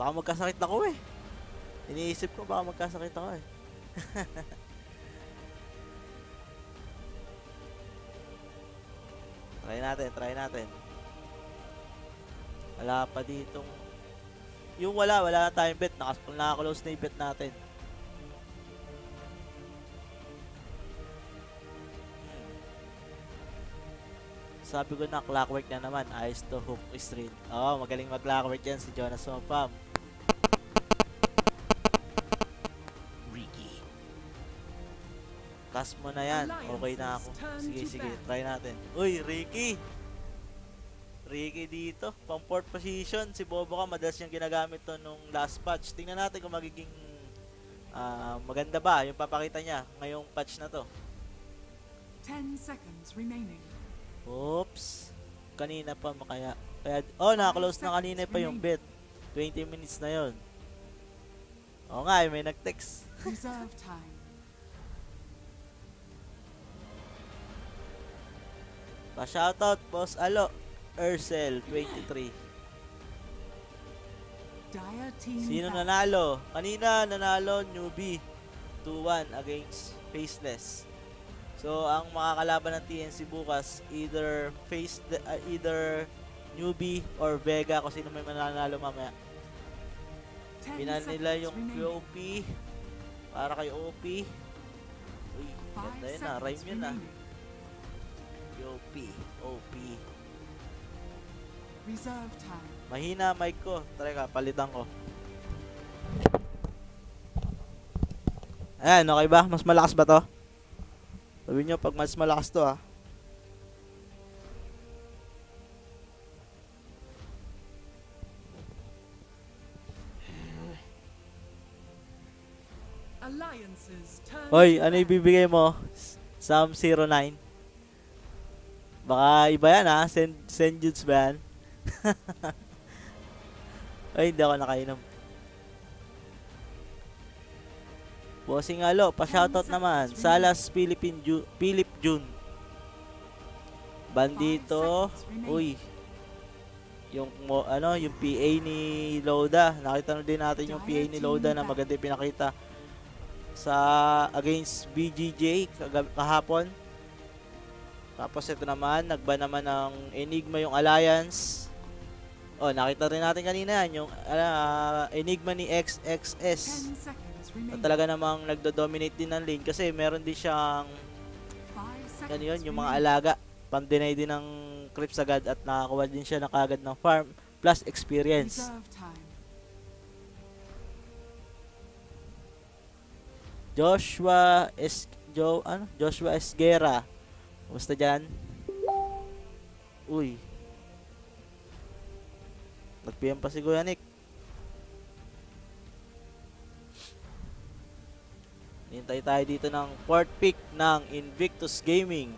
Baka magkasakit ako eh. Iniisip ko baka magkasakit ako eh. try natin, try natin. Wala pa ditong... Yung wala, wala na tayong bet. Nakas nakaklose na yung bet natin. Sabi ko na clockwork na naman. Ayos to hook street. Oh, magaling mag-clockwork yan si Jonas Mopam. Cast mo na yan. Okay na ako. Sige, sige. Try natin. Uy, Ricky! Ricky dito. Pang fourth position. Si Bobo ka, madalas niyang ginagamit to nung last patch. Tingnan natin kung magiging ah, maganda ba yung papakita niya ngayong patch na to. 10 seconds remaining. Oops. Kanina pa makaya. Kaya, oh, naka-close na kanina pa yung bet. 20 minutes na yon. Oo nga, eh, may nag-text. Reserve time. Pa-shoutout, Boss Alo. Ursel, 23. Dire team Sino nanalo? Kanina nanalo newbie 2-1 against Faceless. So ang makakalaban ng TNC bukas either face uh, either newbie or Vega kung sino may mananalo mamaya. 10 Pinan nila yung. QOP para kay OP. Uy, ganda yun ah. seconds Rhyme yun ah. QOP, OP. Reserve time. Mahina mic ko. Try ka, palitan ko. Ayan, okay ba? Mas malakas ba to? Sabi nyo, pag mas malakas to ah. Hoy, ano ibibigay mo? Sam 09? Baka iba yan ha? Send, send dudes ba yan? Ay, hindi ako nakainom. Bossing Alo, pa-shoutout naman. Salas Philippine Ju Philip June. Bandito. Uy. Yung mo, ano, yung PA ni Loda. Nakita na din natin yung PA ni Loda na maganda pinakita sa against BGJ kahapon. Tapos ito naman, nagba naman ng Enigma yung Alliance. Oh, nakita rin natin kanina yan, yung ah, Enigma ni XXS. 10 seconds Na talaga namang nagdo-dominate din ng lane kasi meron din siyang ano yun, yung mga alaga. Pang-deny din ng creeps agad at nakakuha din siya na kagad ng farm plus experience. Joshua Es Jo ano? Joshua Esguera. Kumusta diyan? Uy. Nag-PM pa si Kuya Nick. Hintay tayo dito ng fourth pick ng Invictus Gaming.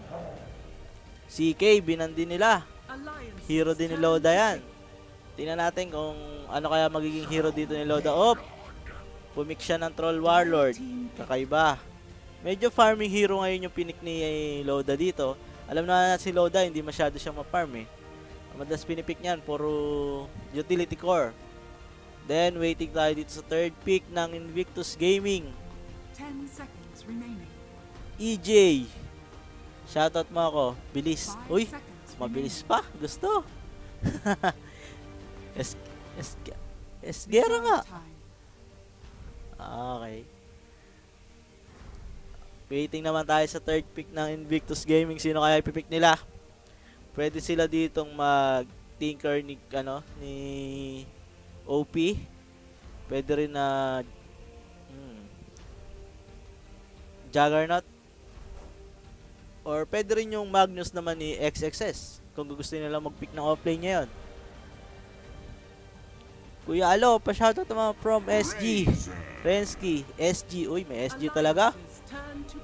CK, binandi nila. Alliances Hero din ni Loda yan. Tingnan natin kung ano kaya magiging hero dito ni Loda. Op! Pumik siya ng Troll Warlord. Pick. Kakaiba. Medyo farming hero ngayon yung pinik ni Loda dito. Alam na si Loda, hindi masyado siyang ma-farm eh. Madalas pinipik niyan, puro utility core. Then, waiting tayo dito sa third pick ng Invictus Gaming. 10 seconds remaining. EJ. Shoutout mo ako. Bilis. Uy, mabilis pa. Gusto. es, es, Esguera nga. Time. Okay. Waiting naman tayo sa third pick ng Invictus Gaming. Sino kaya ipipick nila? Pwede sila ditong mag-tinker ni, ano, ni OP. Pwede rin na hmm, Juggernaut. Or pwede rin yung Magnus naman ni XXS. Kung gusto nila mag-pick ng offlane ngayon. Kuya Alo, pa-shoutout naman from SG. Rensky, SG. Uy, may SG talaga.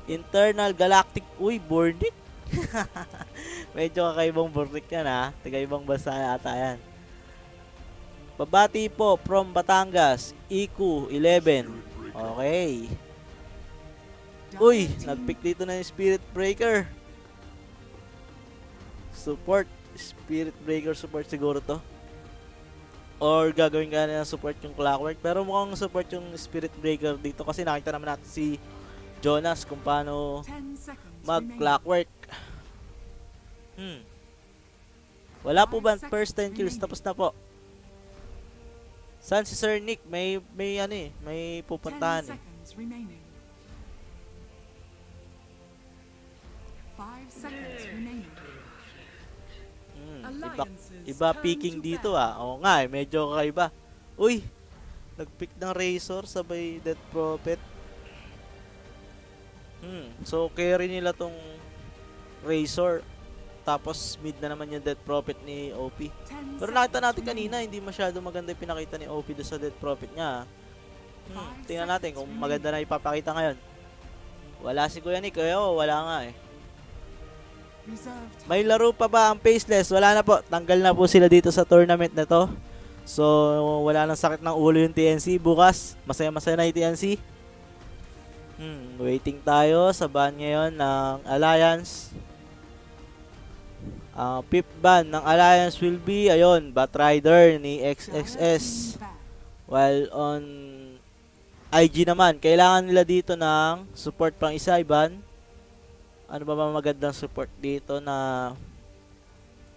Internal Galactic. Uy, Bordic. Medyo kakaibang Bordic yan ha. Taga ibang bansa yata yan. Babati po from Batangas. Iku 11. Okay. Uy, nagpick dito na yung Spirit Breaker. Support. Spirit Breaker support siguro to. or gagawin ka na support yung Clockwork. Pero mukhang support yung Spirit Breaker dito kasi nakita naman natin si Jonas kung paano 10 seconds remaining. mag-Clockwork. Hmm. Wala po ba first 10 kills? Tapos na po. Saan si Sir Nick? May, may ano eh, may 10 pupuntahan eh. seconds remaining. 5 seconds remaining. Hmm. Iba, iba picking to dito ah. Oo nga eh, medyo kakaiba. Uy! Nag-pick ng Razor sabay Death Prophet. Hmm. So, carry nila tong Razor. Tapos mid na naman yung Death Prophet ni OP. 10 Pero nakita natin kanina, hindi masyado maganda yung pinakita ni OP doon sa Death Prophet niya. Hmm, Five tingnan natin kung maganda na ipapakita ngayon. Wala si Kuya Nick, eh, oh, wala nga eh. May laro pa ba ang Faceless? Wala na po. Tanggal na po sila dito sa tournament na to. So, wala nang sakit ng ulo yung TNC. Bukas, masaya-masaya na yung TNC. Hmm, waiting tayo sa ban ngayon ng Alliance. Ang fifth ban ng Alliance will be, ayun, Batrider ni XXS. While on IG naman, kailangan nila dito ng support pang isa, Iban. Ano ba ba magandang support dito na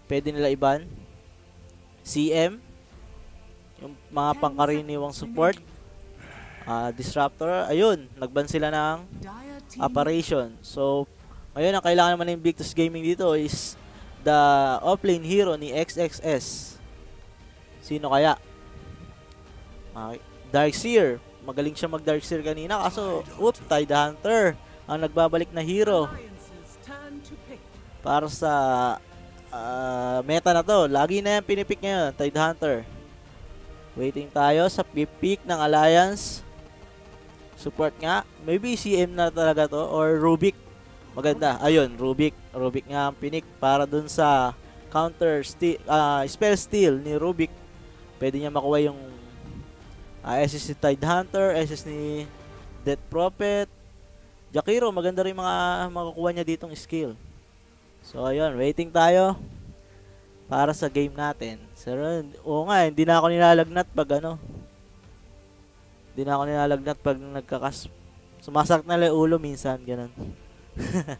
pwede nila iban? CM, yung mga 10 pangkaraniwang support. Ah, Disruptor, ayun, nagban sila ng operation. So, ngayon ang kailangan naman ng Victus Gaming dito is the offlane hero ni XXS. Sino kaya? Okay. Darkseer. Magaling siya mag Darkseer kanina kaso, oop, Tide Hunter ang nagbabalik na hero para sa ah, meta na to. Lagi na yan pinipick ngayon, Tide Hunter. Waiting tayo sa pick ng Alliance. Support nga. Maybe CM na talaga to or Rubik. Maganda. Ayun, Rubik. Rubik nga ang pinik para dun sa counter steal, ah, spell steal ni Rubik. Pwede niya makuha yung ah, SS ni Tide SS ni Death Prophet. Jakiro, maganda rin mga makukuha niya ditong skill. So, ayun, waiting tayo para sa game natin. Sir, oo nga, hindi na ako nilalagnat pag ano. Hindi na ako nilalagnat pag nagkakas... Sumasakit na lang ulo minsan, ganun.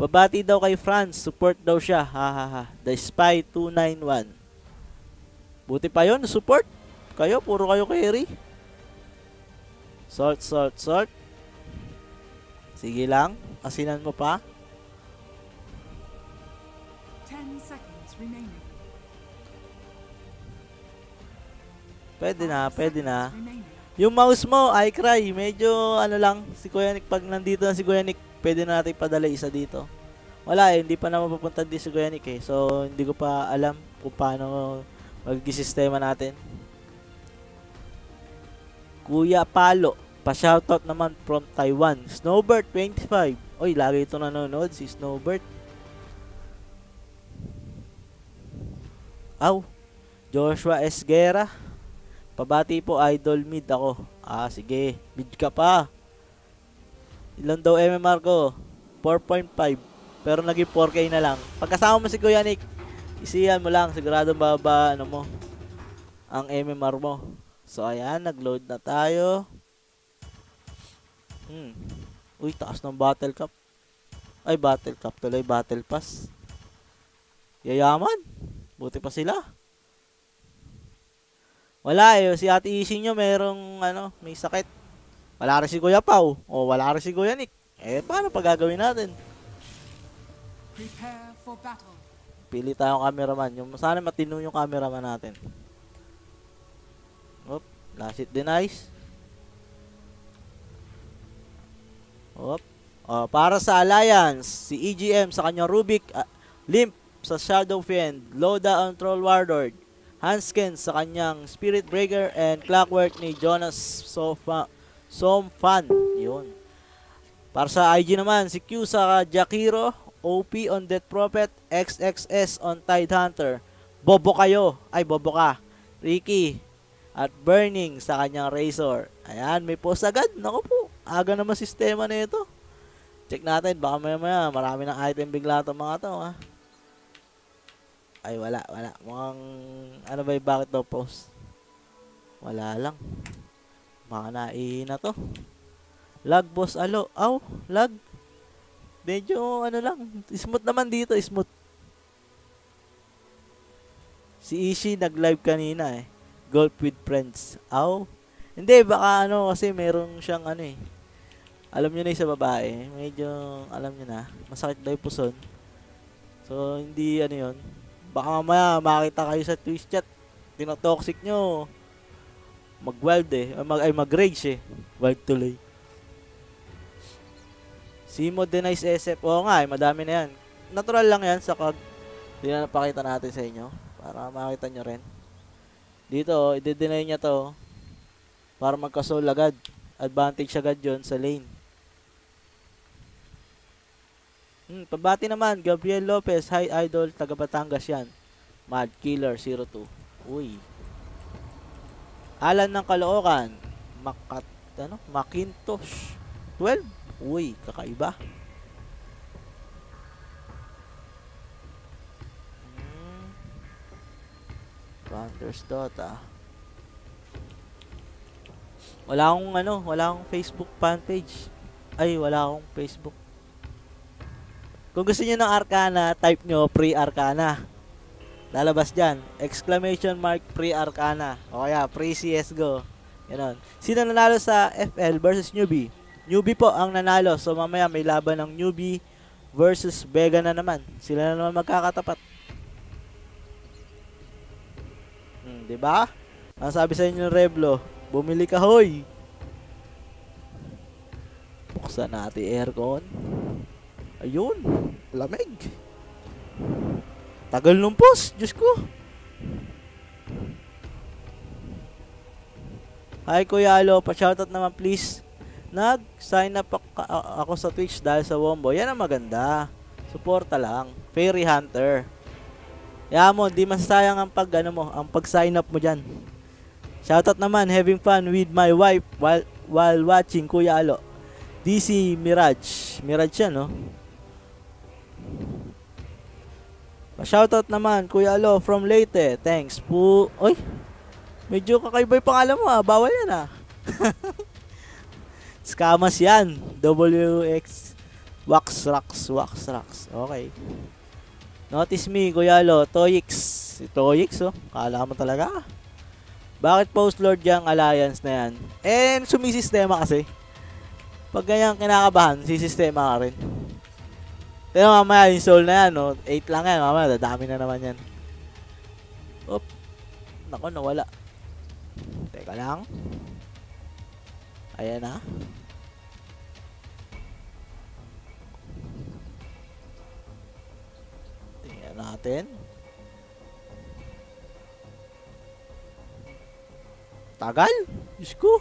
Babati daw kay Franz, support daw siya. Ha ha ha. The Spy 291. Buti pa yon support. Kayo, puro kayo carry. Salt, salt, salt. Sige lang, asinan mo pa. Pwede na, pwede na. Yung mouse mo, I cry, medyo ano lang, si Kuya Nick, pag nandito na si Kuya Nick, pwede na natin padala isa dito. Wala eh, hindi pa naman papunta dito si Kuya Nick eh. So, hindi ko pa alam kung paano mag-sistema natin. Kuya Palo, pa-shoutout naman from Taiwan. Snowbird 25. Oy, lagi ito nanonood si Snowbird. Aw, Joshua Esguera. Pabati po, idol mid ako. Ah, sige. Mid ka pa. Ilan daw MMR ko? 4.5. Pero naging 4K na lang. Pagkasama mo si Kuya Nick, isiyan mo lang. Sigurado baba, ano mo, ang MMR mo. So, ayan. Nag-load na tayo. Hmm. Uy, taas ng battle cup. Ay, battle cup tuloy. Battle pass. Yayaman. Buti pa sila. Wala eh. Si Ate Isin nyo merong ano, may sakit. Wala rin si Kuya Pau. O wala rin si Kuya Nick. Eh, paano pa gagawin natin? Prepare for battle. Pili tayong cameraman. Yung, sana matino yung cameraman natin. Oop. Last hit denies. Oop. Oh, para sa Alliance, si EGM sa kanyang Rubik, ah, Limp sa Shadow Fiend, Loda on Troll Warlord, Hansken sa kanyang Spirit Breaker, and Clockwork ni Jonas Sofa, Somfan. Yun. Para sa IG naman, si Q sa Jakiro, OP on Death Prophet, XXS on Tide Hunter. Bobo kayo. Ay, bobo ka. Ricky. At Burning sa kanyang Razor. Ayan, may post agad. Naku po. Aga naman sistema na ito. Check natin. Baka maya maya marami ng item bigla itong mga to. Ha? Ay, wala, wala. Mukhang, ano ba yung bakit daw post? Wala lang. Mga naihina to. Lag, boss, alo. Aw, lag. Medyo, ano lang. Smooth naman dito, smooth. Si Ishi nag-live kanina eh. Golf with friends. Aw. Hindi, baka ano, kasi meron siyang ano eh. Alam nyo na yung sa babae. Medyo, alam nyo na. Masakit daw yung puson. So, hindi ano yun. Baka mamaya makita kayo sa Twitch chat. Tinotoxic nyo. Mag-wild eh. Ay, Mag, ay, mag-rage eh. Wild tuloy. Simo denies SF. Oo nga eh, madami na yan. Natural lang yan sa kag. Hindi na napakita natin sa inyo. Para makita nyo rin. Dito, i-deny niya to. Para magka-soul agad. Advantage agad yon sa lane. Hmm, pabati naman, Gabriel Lopez, hi idol, taga Batangas yan. Mad Killer 02. Uy. Alan ng Caloocan, Makat, ano, Macintosh 12. Uy, kakaiba. Hmm. Founders Dota. Wala akong ano, wala akong Facebook fan page. Ay, wala akong Facebook. Kung gusto niyo ng Arcana, type nyo pre-Arcana. Lalabas dyan. Exclamation mark pre-Arcana. O kaya pre-CSGO. Ganon. Sino nanalo sa FL versus newbie? Newbie po ang nanalo. So mamaya may laban ng newbie versus Vega na naman. Sila na naman magkakatapat. Hmm, 'di ba? Ang sabi sa inyo ng Reblo, bumili ka hoy. Buksan natin aircon. Ayun, lamig. Tagal nung post, Diyos ko. Hi Kuya Alo, pa-shoutout naman please. Nag-sign up ako, sa Twitch dahil sa Wombo. Yan ang maganda. Suporta lang. Fairy Hunter. Kaya mo, di masasayang ang pag, ano mo, ang pag-sign up mo dyan. Shoutout naman, having fun with my wife while, while watching Kuya Alo. DC Mirage. Mirage yan, no? Pa-shoutout naman, Kuya Alo from Leyte. Thanks po. Oy, medyo kakaiba yung pangalan mo ah. Bawal yan ah. Scamas yan. WX Wax Rocks. Wax Rocks. Okay. Notice me, Kuya Alo. Toyix. Si Toyix, oh. Kala mo talaga. Bakit post Lord yung alliance na yan? And sumisistema kasi. Pag ganyan kinakabahan, sisistema ka rin. Pero mamaya yung soul na yan, no? 8 lang yan. Mamaya, dadami na naman yan. Oop. Nako, nawala. Teka lang. Ayan na. Tingnan natin. Tagal? Diyos ko.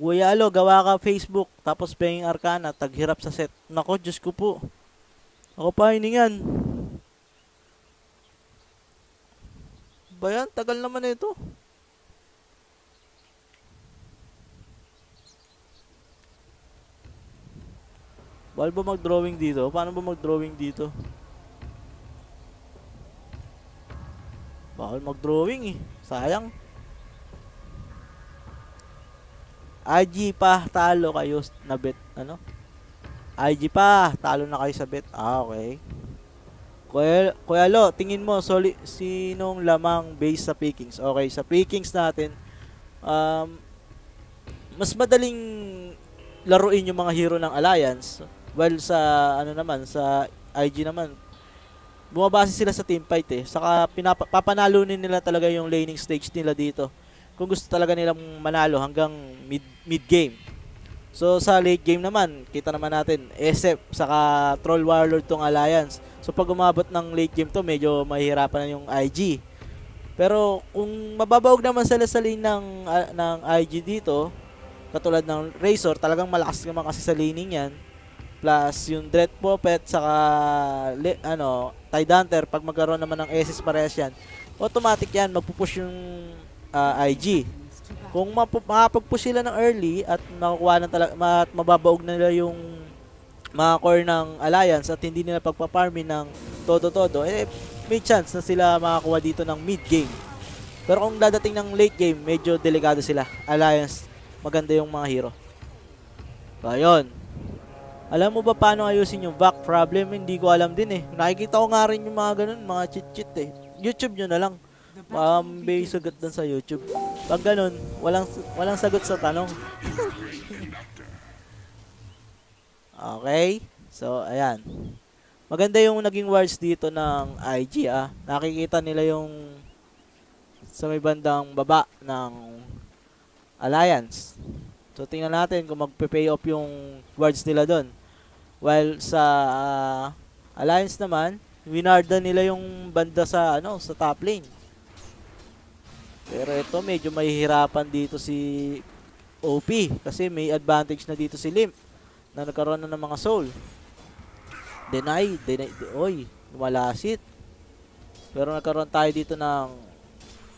Kuya Alo, gawa ka Facebook, tapos paying Arcana, taghirap sa set. Nako, Diyos ko po. Ako pa hiningan. Ba yan? Tagal naman na ito. Bawal ba mag-drawing dito? Paano ba mag-drawing dito? Bawal mag-drawing eh. Sayang. IG pa, talo kayo na bet, ano? IG pa, talo na kayo sa bet. Ah, okay. Kuya, Kuya Lo, tingin mo, soli, sinong lamang base sa pickings? Okay, sa pickings natin, um, mas madaling laruin yung mga hero ng Alliance. While sa, ano naman, sa IG naman, bumabase sila sa team fight eh. Saka pinapa, papanalunin nila talaga yung laning stage nila dito kung gusto talaga nilang manalo hanggang mid mid game. So sa late game naman, kita naman natin SF saka Troll Warlord tong alliance. So pag umabot ng late game to, medyo mahihirapan na yung IG. Pero kung mababawag naman sila sa lane ng uh, ng IG dito, katulad ng Razor, talagang malakas naman kasi sa laning yan. Plus yung Dread Puppet saka li, ano, Tide Hunter pag magkaroon naman ng SS parehas yan. Automatic yan, magpupush yung uh, IG. Kung makapag-push sila ng early at makukuha na talaga at mababaog na nila yung mga core ng Alliance at hindi nila pagpaparmin ng todo-todo, eh may chance na sila makakuha dito ng mid game. Pero kung dadating ng late game, medyo delikado sila. Alliance, maganda yung mga hero. So, ayun. Alam mo ba paano ayusin yung back problem? Hindi ko alam din eh. Nakikita ko nga rin yung mga ganun, mga cheat-cheat eh. YouTube nyo na lang. Um, may sagot dun sa YouTube. Pag ganun, walang walang sagot sa tanong. okay. So, ayan. Maganda yung naging words dito ng IG ah. Nakikita nila yung sa may bandang baba ng Alliance. So, tingnan natin kung magpe-pay off yung words nila doon. While sa ah, Alliance naman, winarda nila yung banda sa ano sa top lane. Pero ito medyo mahihirapan dito si OP kasi may advantage na dito si Limp na nagkaroon na ng mga soul. Deny, deny, oy, lumalasit. Pero nagkaroon tayo dito ng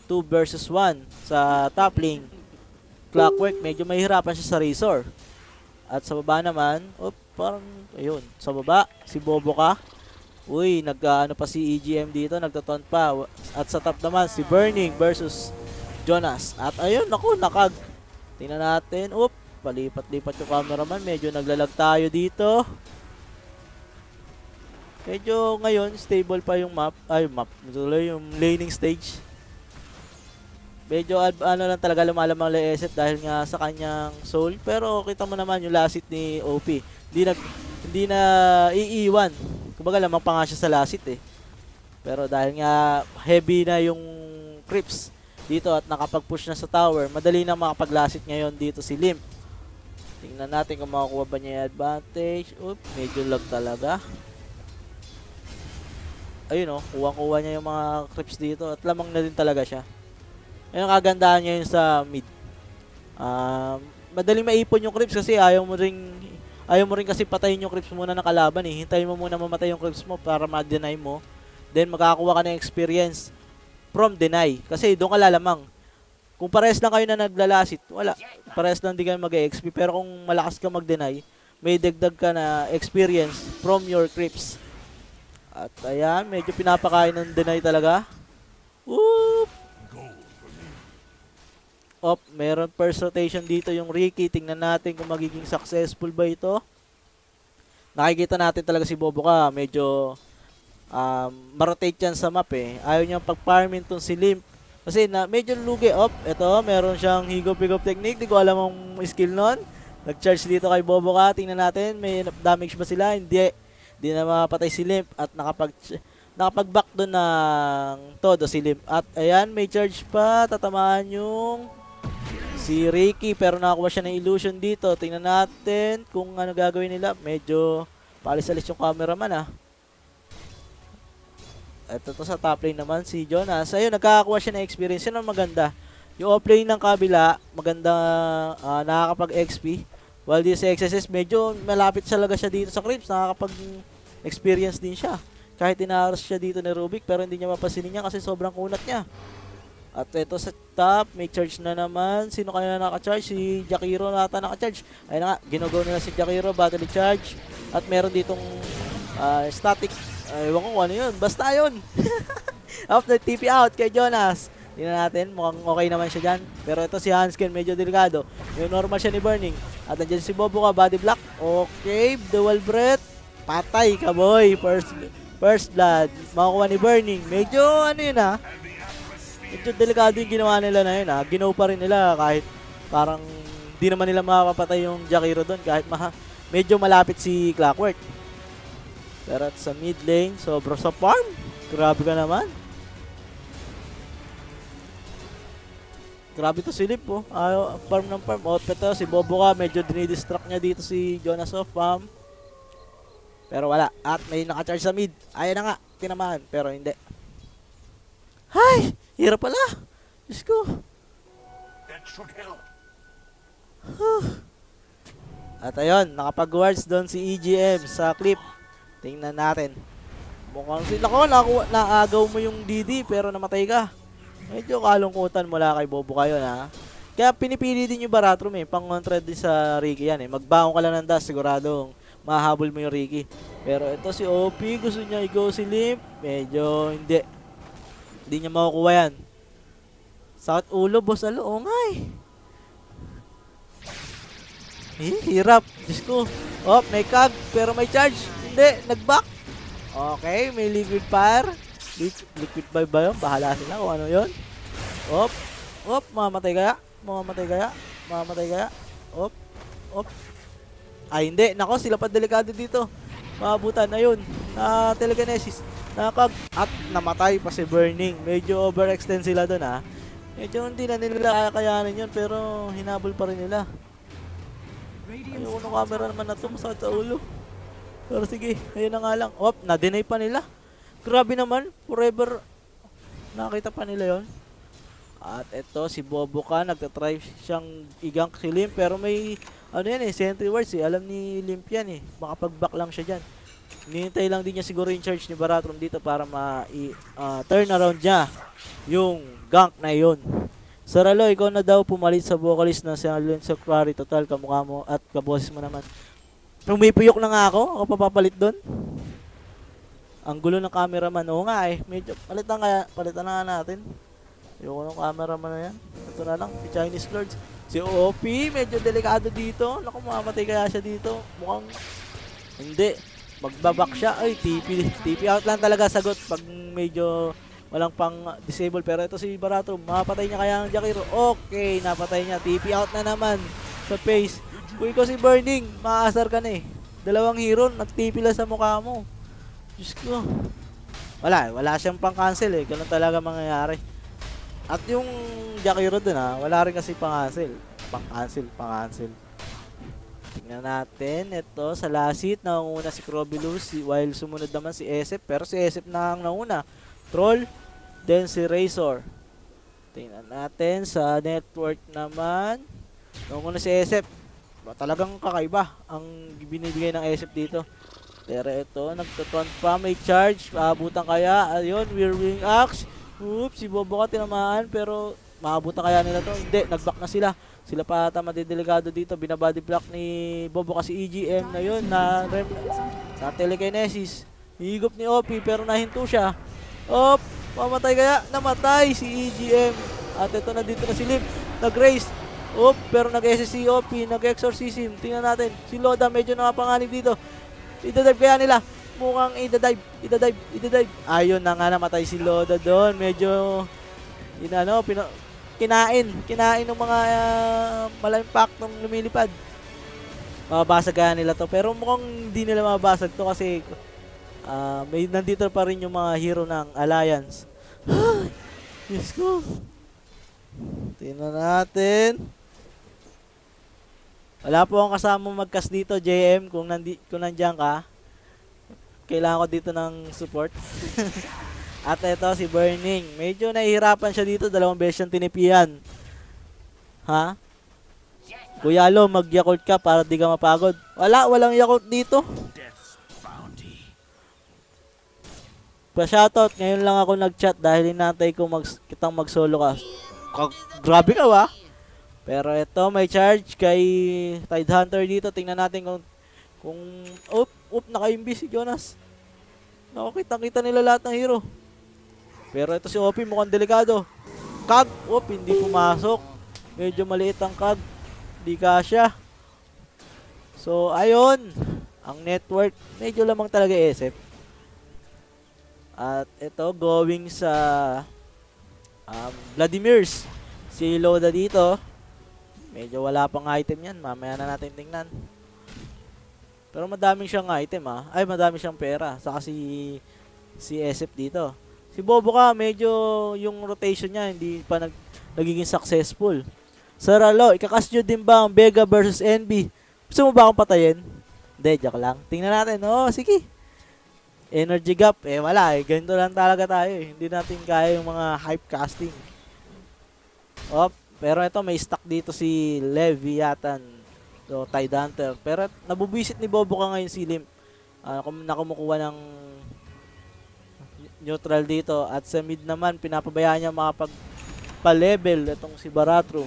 2 versus 1 sa top lane. Clockwork, medyo mahihirapan siya sa Razor. At sa baba naman, op, parang, ayun, sa baba, si Bobo ka. Uy, nag ano pa si EGM dito, nagtaton pa. At sa top naman, si Burning versus Jonas. At ayun, naku, nakag. Tingnan natin. Oop, palipat-lipat yung cameraman. Medyo naglalag tayo dito. Medyo ngayon, stable pa yung map. Ay, map. Tuloy yung laning stage. Medyo ano lang talaga lumalamang la SF dahil nga sa kanyang soul. Pero kita mo naman yung last hit ni OP. Hindi nag hindi na iiwan. Kumbaga lamang pa nga siya sa last hit eh. Pero dahil nga heavy na yung creeps dito at nakapag-push na sa tower, madali na makapag-last hit ngayon dito si Limp. Tingnan natin kung makakuha ba niya yung advantage. Oop, medyo lag talaga. Ayun oh, kuha-kuha niya yung mga creeps dito at lamang na din talaga siya. Ayun kagandahan niya yun sa mid. Um, madaling maipon yung creeps kasi ayaw mo ring ayaw mo rin kasi patayin yung creeps muna ng kalaban eh. Hintayin mo muna mamatay yung creeps mo para ma-deny mo. Then makakakuha ka ng experience from deny. Kasi doon ka lalamang. Kung pares lang kayo na naglalasit, wala. Pares lang di kayo mag-XP. Pero kung malakas ka mag-deny, may dagdag ka na experience from your creeps. At ayan, medyo pinapakain ng deny talaga. Whoop! Op, meron first rotation dito yung Ricky. Tingnan natin kung magiging successful ba ito. Nakikita natin talaga si Bobo ka. Medyo um, marotate yan sa map eh. Ayaw niyang pag-farmin tong si Limp. Kasi na, medyo lugi. Op, ito, meron siyang higop-higop technique. Di ko alam ang skill nun. Nag-charge dito kay Bobo ka. Tingnan natin, may damage ba sila? Hindi. Hindi na mapatay si Limp at nakapag nakapag-back doon ng todo si Limp. At ayan, may charge pa. Tatamaan yung si Ricky pero nakakuha siya ng illusion dito. Tingnan natin kung ano gagawin nila. Medyo palis-alis yung cameraman ah. Ito to sa top lane naman si Jonas. Ayun, nagkakakuha siya ng experience. Yan ang maganda. Yung off lane ng kabila, maganda ah, nakakapag-XP. While sa XSS, medyo malapit talaga siya dito sa creeps. Nakakapag-experience din siya. Kahit inaras siya dito ni Rubik, pero hindi niya mapasinin niya kasi sobrang kunat niya. At ito sa top, may charge na naman. Sino kaya na naka-charge? Si Jakiro nata naka-charge. Ayun na nga, ginugo nila si Jakiro, battery charge. At meron ditong ah, static. Ewan ko ano yun. Basta yun. After TP out kay Jonas. Tingnan natin, mukhang okay naman siya dyan. Pero ito si Hansken, medyo delikado. Yung normal siya ni Burning. At nandiyan si Bobo ka, body block. Okay, dual breath. Patay ka boy. First, first blood. Makukuha ni Burning. Medyo ano yun ha. Medyo delikado yung ginawa nila na yun ha. Ginaw pa rin nila kahit parang di naman nila makapatay yung Jakiro doon kahit maha, medyo malapit si Clockwork. Pero at sa mid lane, sobra sa farm. Grabe ka naman. Grabe to si Lip oh. Ayaw, farm ng farm. Oh, ito si Bobo ka. Medyo dinidistract niya dito si Jonas of farm. Pero wala. At may nakacharge sa mid. Ayan na nga. Tinamaan. Pero hindi. Hay! Hirap pala. Diyos ko. That should help. At ayun, nakapag-wards doon si EGM sa clip. Tingnan natin. Mukhang sila ko, nakuha, naagaw mo yung DD pero namatay ka. Medyo kalungkutan mula kay Bobo kayo na. Kaya pinipili din yung Baratrum eh. Pang 100 din sa Ricky yan eh. Magbangon ka lang ng dash, siguradong mahabol mo yung Ricky. Pero ito si OP, gusto niya i-go si Limp. Medyo hindi. Hindi niya makukuha yan. Sakit ulo, boss. Alo, oh nga eh. Eh, hirap. Diyos ko. Oh, may kag, pero may charge. Hindi, nag-back. Okay, may liquid fire. Liquid, liquid vibe ba yun? Bahala sila kung ano yun. Op, op, mamamatay kaya? Mamamatay kaya? Mamamatay kaya? Op, op. Ay, hindi. Nako, sila pa delikado dito. Maabutan, ayun. Na telekinesis. Nakag at namatay pa si Burning. Medyo overextend sila doon ha. Medyo hindi na nila kakayanin yun pero hinabol pa rin nila. Ng top camera naman na to, masakit sa ulo. Pero sige, ayun na nga lang. Op, na-deny pa nila. Grabe naman, forever. Nakita pa nila yon. At ito, si Bobo ka, nagtatry siyang igang si Limp, pero may, ano yan eh, sentry wards eh. Alam ni Limp yan eh. Makapag-back lang siya dyan. Nihintay lang din niya siguro yung charge ni Baratrum dito para ma-turn around niya yung gank na yun. Saralo, ikaw na daw pumalit sa vocalist na si Allen sa Quarry. Total, kamukha mo at kaboses mo naman. Pumipuyok na nga ako. Ako papapalit doon. Ang gulo ng cameraman. Oo nga eh. Medyo palitan kaya. Palitan na nga natin. Ayoko ng cameraman na yan. Ito na lang. Si Chinese Lords. Si OP. Medyo delikado dito. Naku, mamatay kaya siya dito. Mukhang hindi. Magbabak siya. Ay, TP. TP out lang talaga sagot pag medyo walang pang disable. Pero ito si Barato. Mapatay niya kaya ang Jakiro. Okay, napatay niya. TP out na naman sa face. Kung ikaw si Burning, maasar ka na eh. Dalawang hero, nag-TP lang sa mukha mo. Diyos ko. Wala, wala siyang pang-cancel eh. Ganun talaga mangyayari. At yung Jakiro dun ha, wala rin kasi pang-cancel. Pang-cancel, pang-cancel. Tingnan natin, ito sa lasit, nanguna si Crobilus, si, while sumunod naman si Esep, pero si Esep na ang nauna. Troll, then si Razor. Tingnan natin sa network naman. Nanguna si Esep. Ba, Talagang kakaiba ang binibigay ng Esep dito. Pero ito, nagtotron pa, may charge, maabutan kaya, ayun, Whirlwind Axe. Oops, si Bobo ka tinamaan, pero maabutan kaya nila to. Hindi, nag-back na sila. Sila pa ata madidelikado dito. Binabody block ni Bobo kasi EGM na yun na rem sa telekinesis. Higop ni OP pero nahinto siya. Op! Mamatay kaya? Namatay si EGM. At ito na dito na si Lim. Nag-race. Op! Pero nag-SSC OP. Nag-exorcism. Tingnan natin. Si Loda medyo nakapanganib dito. Idadive kaya nila. Mukhang idadive. Idadive. Idadive. Ayun na nga namatay si Loda doon. Medyo inano, pino, kinain, kinain ng mga uh, mala-impact nung lumilipad. Mababasag kaya nila to. Pero mukhang hindi nila mababasag to kasi ah, may nandito pa rin yung mga hero ng Alliance. Diyos ko. Tingnan natin. Wala po akong kasama magkas dito, JM, kung, nandi, kung nandiyan ka. Kailangan ko dito ng support. At ito si Burning. Medyo nahihirapan siya dito. Dalawang beses siyang tinipian. Ha? Kuya Lo, mag-yakult ka para di ka mapagod. Wala, walang yakult dito. Pa-shoutout, ngayon lang ako nag-chat dahil inatay ko mag kitang mag-solo. Ka- Grabe ka ba? Pero ito, may charge kay Tide Hunter dito. Tingnan natin kung kung up, up, naka-imbis si Jonas. Naku, kitang-kita nila lahat ng hero. Pero ito si OP mukhang delikado. Kag, op, hindi pumasok. Medyo maliit ang kag. Hindi kasya. So, ayun. Ang network, medyo lamang talaga SF. At ito, going sa um, Vladimir's. Si Loda dito. Medyo wala pang item yan. Mamaya na natin tingnan. Pero madaming siyang item ah. Ay, madami siyang pera. Saka si, si SF dito. Si Bobo ka, medyo yung rotation niya hindi pa nag, nagiging successful. Sir Alo, ikakas nyo din ba ang Vega versus NB? Gusto mo ba akong patayin? Hindi, joke lang. Tingnan natin. Oo, oh, sige. Energy gap, eh wala eh. Ganito lang talaga tayo eh. Hindi natin kaya yung mga hype casting. Oh, pero ito may stock dito si Leviathan. So, Tide Hunter. Pero nabubisit ni Bobo ka ngayon si Lim. Uh, nakumukuha ng neutral dito. At sa mid naman, pinapabayaan niya makapag pa-level itong si Baratro.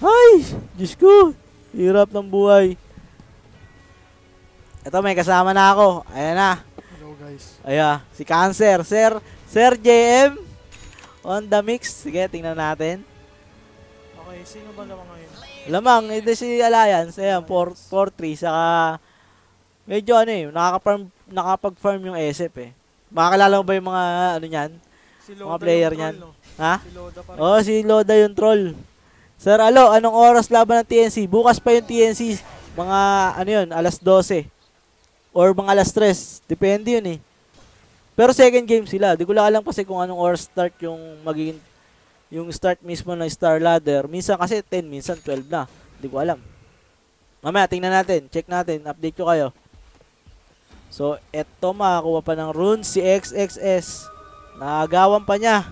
Ay! Diyos ko! Hirap ng buhay. Ito, may kasama na ako. Ayan na. Hello guys. Ayan, si Cancer. Sir, Sir JM. On the mix. Sige, tingnan natin. Okay, sino ba naman ngayon? Lamang, ito si Alliance. Ayan, 4-3. Saka, medyo ano eh, nakaka-farm, nakapag-farm yung SF eh. Makakalala mo ba yung mga ano niyan? Si Mga player niyan. troll, no? Ha? Si Loda pa rin. Oh, si Loda yung troll. Sir, alo, anong oras laban ng TNC? Bukas pa yung TNC. Mga, ano yun, alas 12. Or mga alas 3. Depende yun eh. Pero second game sila. Di ko lang alam kasi kung anong oras start yung magiging yung start mismo ng Star Ladder. Minsan kasi 10, minsan 12 na. Di ko alam. Mamaya, tingnan natin. Check natin. Update ko kayo. So, eto makakuha pa ng rune si XXS. Nakagawan pa niya.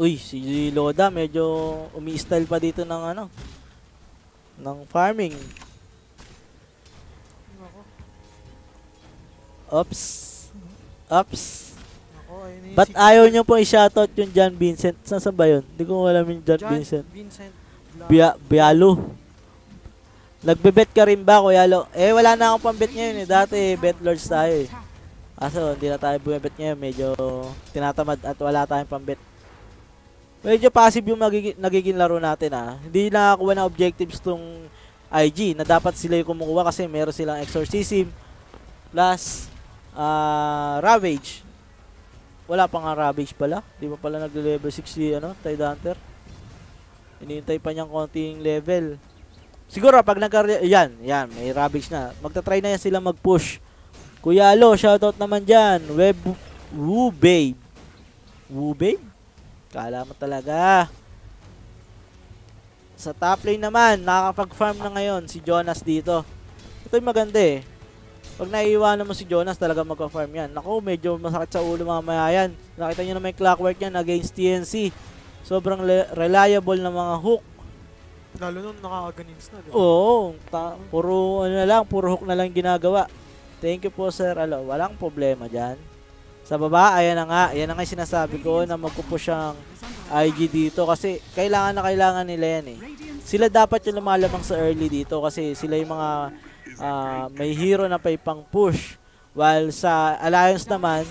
Uy, si Loda medyo umi-style pa dito ng ano ng farming. Nako, Ops. Si ayaw nyo pong i-shoutout yung John Vincent? Saan sa ba yun? Hindi ko alam yung John, John Vincent. Vincent. Bia Bialo. Nagbe-bet ka rin ba, Kuya Lo? Eh, wala na akong pang-bet ngayon eh. Dati, bet lords tayo eh. Kaso, hindi na tayo bumibet ngayon. Medyo tinatamad at wala tayong pang-bet. Medyo passive yung magiging, nagiging laro natin ah. Hindi nakakuha ng objectives tong IG na dapat sila yung kumukuha kasi meron silang exorcism plus ah Ravage. Wala pa nga Ravage pala. Di ba pala nag-level 6 si ano, Tide Hunter? Inihintay pa niyang konting level. Siguro pag nagka yan, yan, may Ravage na. Magta-try na yan sila mag-push. Kuya Alo, shoutout naman diyan. Web Woo Babe. Woo Babe? Kala mo talaga. Sa top lane naman, nakakapag-farm na ngayon si Jonas dito. Ito yung maganda eh. Pag naiiwanan mo si Jonas, talaga magpa-farm yan. Naku, medyo masakit sa ulo mamaya yan. Nakita nyo naman yung clockwork yan against TNC. Sobrang le- reliable na mga hook. Lalo nung nakakaganins na, di ba? Oo, puro ano na lang, puro hook na lang ginagawa. Thank you po sir. Alo, walang problema diyan. Sa baba, ayan na nga. Ayan na nga yung sinasabi ko na magpupush ang IG dito kasi kailangan na kailangan nila yan eh. Sila dapat yung lumalamang sa early dito kasi sila yung mga ah, may hero na pa pang push. While sa Alliance naman,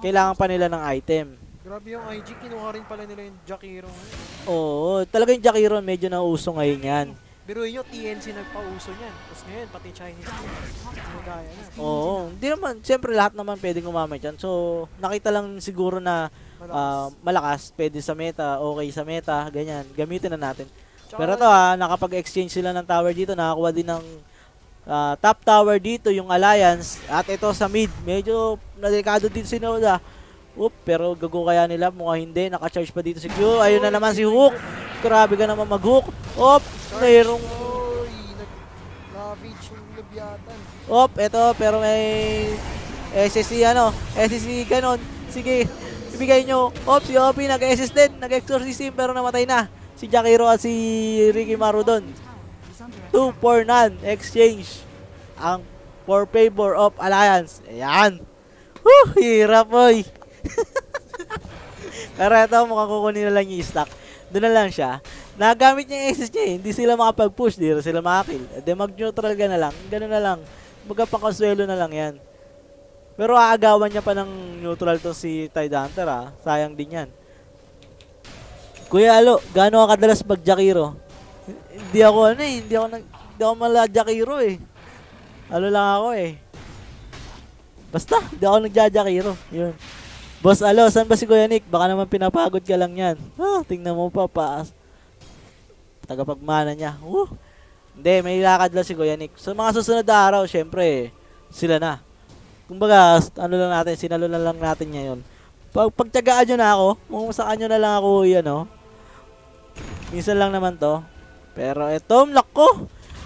kailangan pa nila ng item. Grabe yung IG, kinuha rin pala nila yung Jakiro ngayon. Oo, talaga yung Jakiro medyo nauso ngayon yan. Pero yun, TNC nagpauso niyan. Tapos ngayon, pati Chinese. Ginagaya na. Oo, hindi naman, siyempre lahat naman pwedeng umamay dyan. So, nakita lang siguro na Malakas. ah, malakas, pwede sa meta, okay sa meta, ganyan, gamitin na natin. Pero to ha, nakapag-exchange sila ng tower dito, nakakuha din ng ah, top tower dito, yung Alliance, at ito sa mid, medyo delikado din si Noda. Oop, pero gago kaya nila, mukhang hindi, naka-charge pa dito si Q, ayun na naman si Hook, grabe ka naman mag-hook, oop, mayroong nag-ravage yung labyatan. Op, eto, pero may SSC ano, SSC ganon. Sige, ibigay nyo. Op, si OP nag-SS din, nag-exorcism pero namatay na. Si Jakiro at si Ricky Marudon. 2 for none, exchange. Ang for favor of Alliance. Ayan. Woo, hirap boy. pero eto, mukhang kukunin na lang yung stock. Doon na lang siya. Nagamit niya yung SS niya eh. Hindi sila makapag-push, di rin sila makakill. De mag-neutral ka na lang. Ganun na lang. Baga pangkonsuelo na lang yan. Pero aagawan niya pa ng neutral to si Tide Hunter ah. Sayang din yan. Kuya Alo, gaano ka kadalas mag Jakiro? Hindi ako ano eh, hindi ako nag hindi ako mala Jakiro eh. Ano lang ako eh. Basta, hindi ako nagja-Jakiro. Yun. Boss Alo, saan ba si Kuya Nick? Baka naman pinapagod ka lang yan. Ah, tingnan mo pa pa. Tagapagmana niya. Uh. Hindi, may lakad lang si Kuya Nick. Sa mga susunod na araw, syempre, sila na. Kumbaga, ano lang natin, sinalo na lang natin ngayon. Pag pagtyagaan nyo na ako, mumusaan nyo na lang ako, yan oh. Minsan lang naman to. Pero eto, lock ko.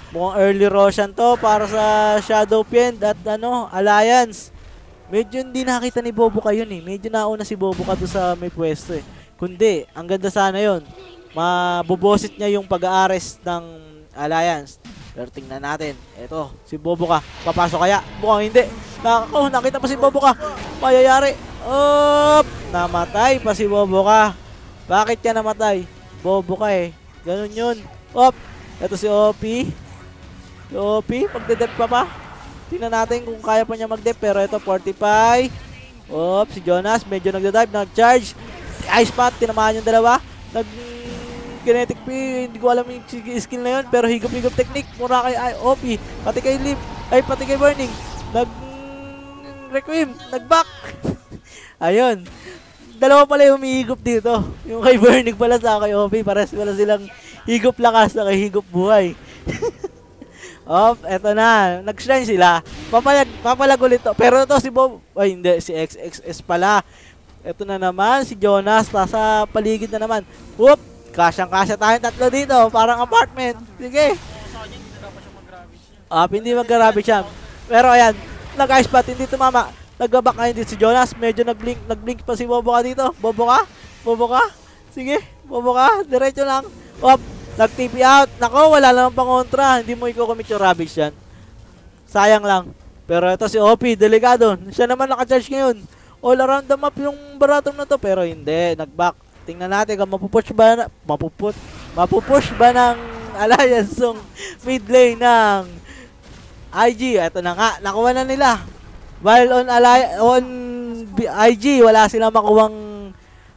Mukhang early Roshan to para sa Shadow Fiend at ano, Alliance. Medyo hindi nakita ni Bobo kayo eh. Medyo nauna si Bobo ka sa may pwesto eh. Kundi, ang ganda sana yon mabubosit niya yung pag-aares ng Alliance. Pero tingnan natin. Ito, si Bobo ka. Papasok kaya? Mukhang hindi. Nak oh, nakita pa si Bobo ka. Mayayari. Up! Namatay pa si Bobo ka. Bakit ka namatay? Bobo ka eh. Ganun yun. Op! Ito si OP. Si OP, magde-dep pa pa. Tingnan natin kung kaya pa niya mag-dep. Pero ito, 45. Op, si Jonas, medyo nagda-dive, nag-charge. Ice pot, tinamaan yung dalawa. Nag kinetic P, hindi ko alam yung skill na yun, pero higop-higop technique, mura kay ay, OP, pati kay Lim, ay pati kay Burning, nag Requiem, nag-back. Ayun. Dalawa pala yung umihigop dito. Yung kay Burning pala sa kay OP, pares pala silang higop lakas na kay higop buhay. Op, eto na. Nag-shrine sila. Papayag, papalag ulit to. Pero ito si Bob, ay hindi, si XXS pala. Eto na naman, si Jonas, nasa paligid na naman. Whoop! Kasyang-kasya tayong tatlo dito, parang apartment. Sige. Ah, hindi mag-grabe siya. Pero ayan, nag-ice pot, hindi tumama. Nagbabak ngayon dito si Jonas. Medyo nag-blink, nag-blink pa si Bobo ka dito. Bobo ka? Bobo ka? Sige, Bobo ka. Diretso lang. Op, nag-TP out. Nako, wala lang pang kontra. Hindi mo i-commit yung rubbish yan. Sayang lang. Pero ito si OP, delikado. Siya naman naka-charge ngayon. All around the map yung baratom na to. Pero hindi, nag-back. Tingnan natin kung mapupush ba na, mapupush, mapupush ba ng Alliance yung mid lane ng IG. Ito na nga, nakuha na nila. While on Alli- on IG, wala silang makuwang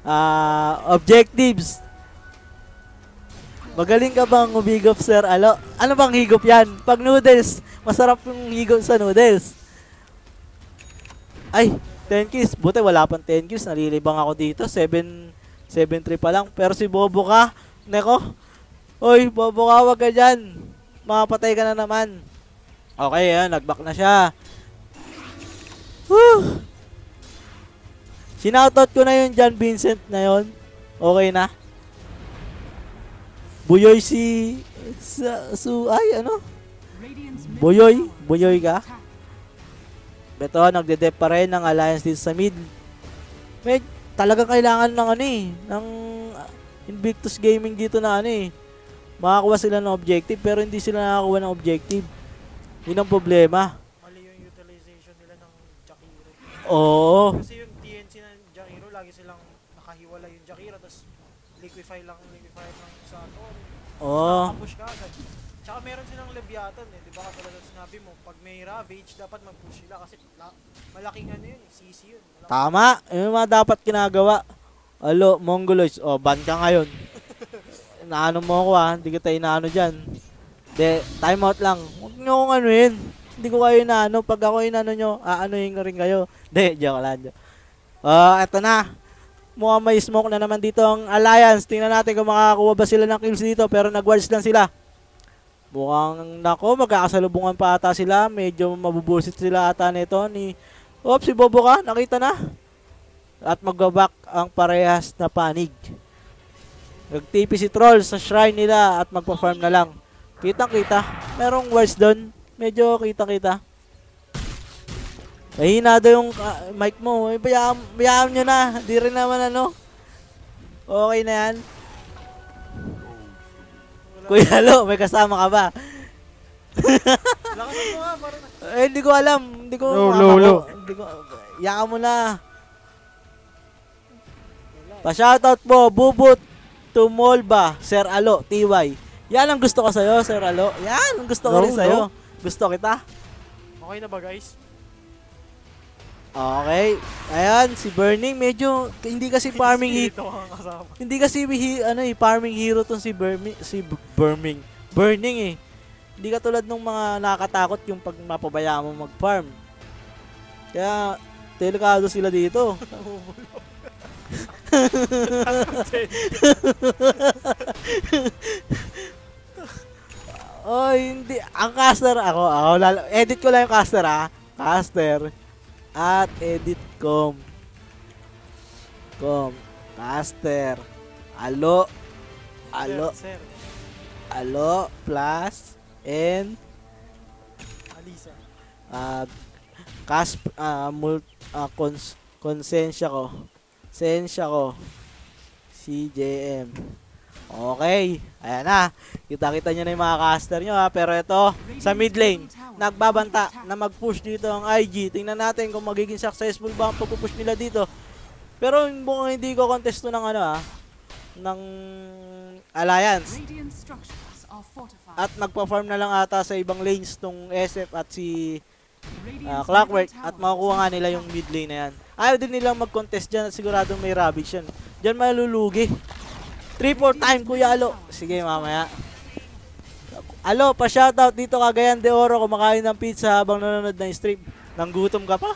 ah, objectives. Magaling ka bang umigop, sir? Alo? Ano bang higop yan? Pag noodles, masarap yung higop sa noodles. Ay, 10 kills. Buti wala pang 10 kills. Nalilibang ako dito. 7 7-3 pa lang. Pero si Bobo ka, Neko. Oy, Bobo ka, wag ka dyan. Makapatay ka na naman. Okay, yan. Nagback na siya. Whew. Sinoutout ko na yun John Vincent na yon. Okay na. Buyoy si... Sa, su, ay, ano? Buyoy. Buyoy ka. Beto, nagde-dep pa rin ng alliance dito sa mid. Med, talagang kailangan ng ano eh, ng Invictus Gaming dito na ano eh. Makakuha sila ng objective pero hindi sila nakakuha ng objective. Yun ang problema. Mali yung utilization nila ng Jakiro. Oo. Kasi yung TNC ng Jakiro, lagi silang nakahiwala yung Jakiro, tapos liquify lang, liquify lang sa ano. Oo. Nakapush ka agad. Tsaka meron silang Leviathan eh, di ba katulad ng sinabi mo, pag may Ravage, dapat mag-push sila kasi la- malaking ano yun, CC yun. Malaking- Tama. Yun yung mga dapat ginagawa. Alo, Mongoloids. O, ban ka ngayon. Naano mo ako ah. Hindi kita inaano dyan. De, time out lang. Huwag nyo akong ano yun. Hindi ko kayo inaano. Pag ako inano nyo, aanoin ko rin kayo. De, joke lang. Ah, eto na. Mukhang may smoke na naman dito ang Alliance. Tingnan natin kung makakakuha ba sila ng kills dito. Pero nag-wards lang sila. Mukhang nako, magkakasalubungan pa ata sila. Medyo mabubusit sila ata nito ni Oops, si Bobo ka, nakita na. At magbabak ang parehas na panig. Nag-TP si Troll sa shrine nila at magpa-farm na lang. Kitang kita. Merong words doon. Medyo kitang Mahina daw yung ah, mic mo. Eh, bayaan, bayaan nyo na. Di rin naman ano. Okay na yan. Kuya Lo, may kasama ka ba? Lakasan mo nga, parang Eh, hindi ko alam. Hindi ko makaka- low, low. Hindi ko Yaka mo na. Pa-shoutout po, Bubut Tumolba, Sir Alo, TY. Yan ang gusto ko sa'yo, Sir Alo. Yan ang gusto ko Low, rin sa'yo. Gusto kita. Okay na ba guys? Okay. Ayan, si Burning medyo hindi kasi farming kasama. Hindi kasi ano eh, farming hero tong si Burming, si B- Burming. Burning eh. Hindi katulad nung mga nakakatakot yung pag mapabayaan mo mag-farm. Kaya, delikado sila dito. oh, hindi. Ang caster, ako, ako, lalo, edit ko lang yung caster ah. Caster. At edit com. Com. Caster. Alo. Alo. Sir, sir, Alo. Plus. And. Alisa. Uh, kas, ah, mul, ah, cons, konsensya ko. Sensya ko. CJM. Okay. Ayan na. Kita-kita nyo na yung mga caster nyo ha. Pero ito, sa mid lane, nagbabanta na mag-push dito ang IG. Tingnan natin kung magiging successful ba ang pag-push nila dito. Pero mukhang hindi ko contesto ng ano ha. ng Alliance. At nagpa-farm na lang ata sa ibang lanes tong SF at si Radiant's Clockwork at makukuha nga nila yung mid lane na yan. Ayaw din nilang mag-contest dyan at siguradong may Ravage yan. Dyan malulugi. 3-4 time Kuya Alo. Sige mamaya. Alo, pa-shoutout dito Cagayan de Oro kumakain ng pizza habang nanonood ng stream. Nang gutom ka pa?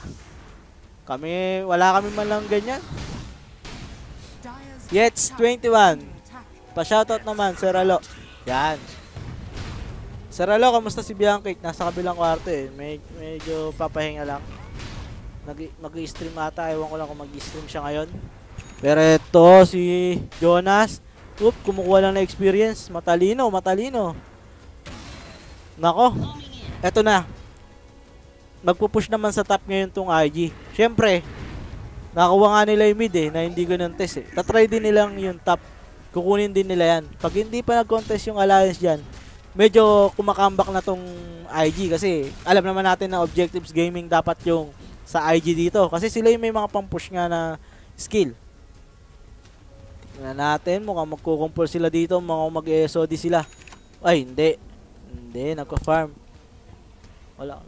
Kami, wala kami man lang ganyan. Yets tower 21. under attack. Pa-shoutout naman, Sir Alo. Yan. Sir Alo, kamusta si Bianca? Nasa kabilang kwarto eh. Med- medyo papahinga lang. Nag mag-stream ata. Ewan ko lang kung mag-stream siya ngayon. Pero ito, si Jonas. Oop, kumukuha lang na experience. Matalino, matalino. Nako. Eto na. Magpupush naman sa top ngayon tong IG. Siyempre, nakuha nga nila yung mid eh, na hindi ganun test eh. Tatry din nilang yung top kukunin din nila yan. Pag hindi pa nag-contest yung Alliance dyan, medyo kumakambak na tong IG kasi alam naman natin na Objectives Gaming dapat yung sa IG dito kasi sila yung may mga pampush nga na skill. Tingnan natin, mukhang magkukumpul sila dito, mga mag-SOD sila. Ay, hindi. Hindi, nagka-farm. Wala.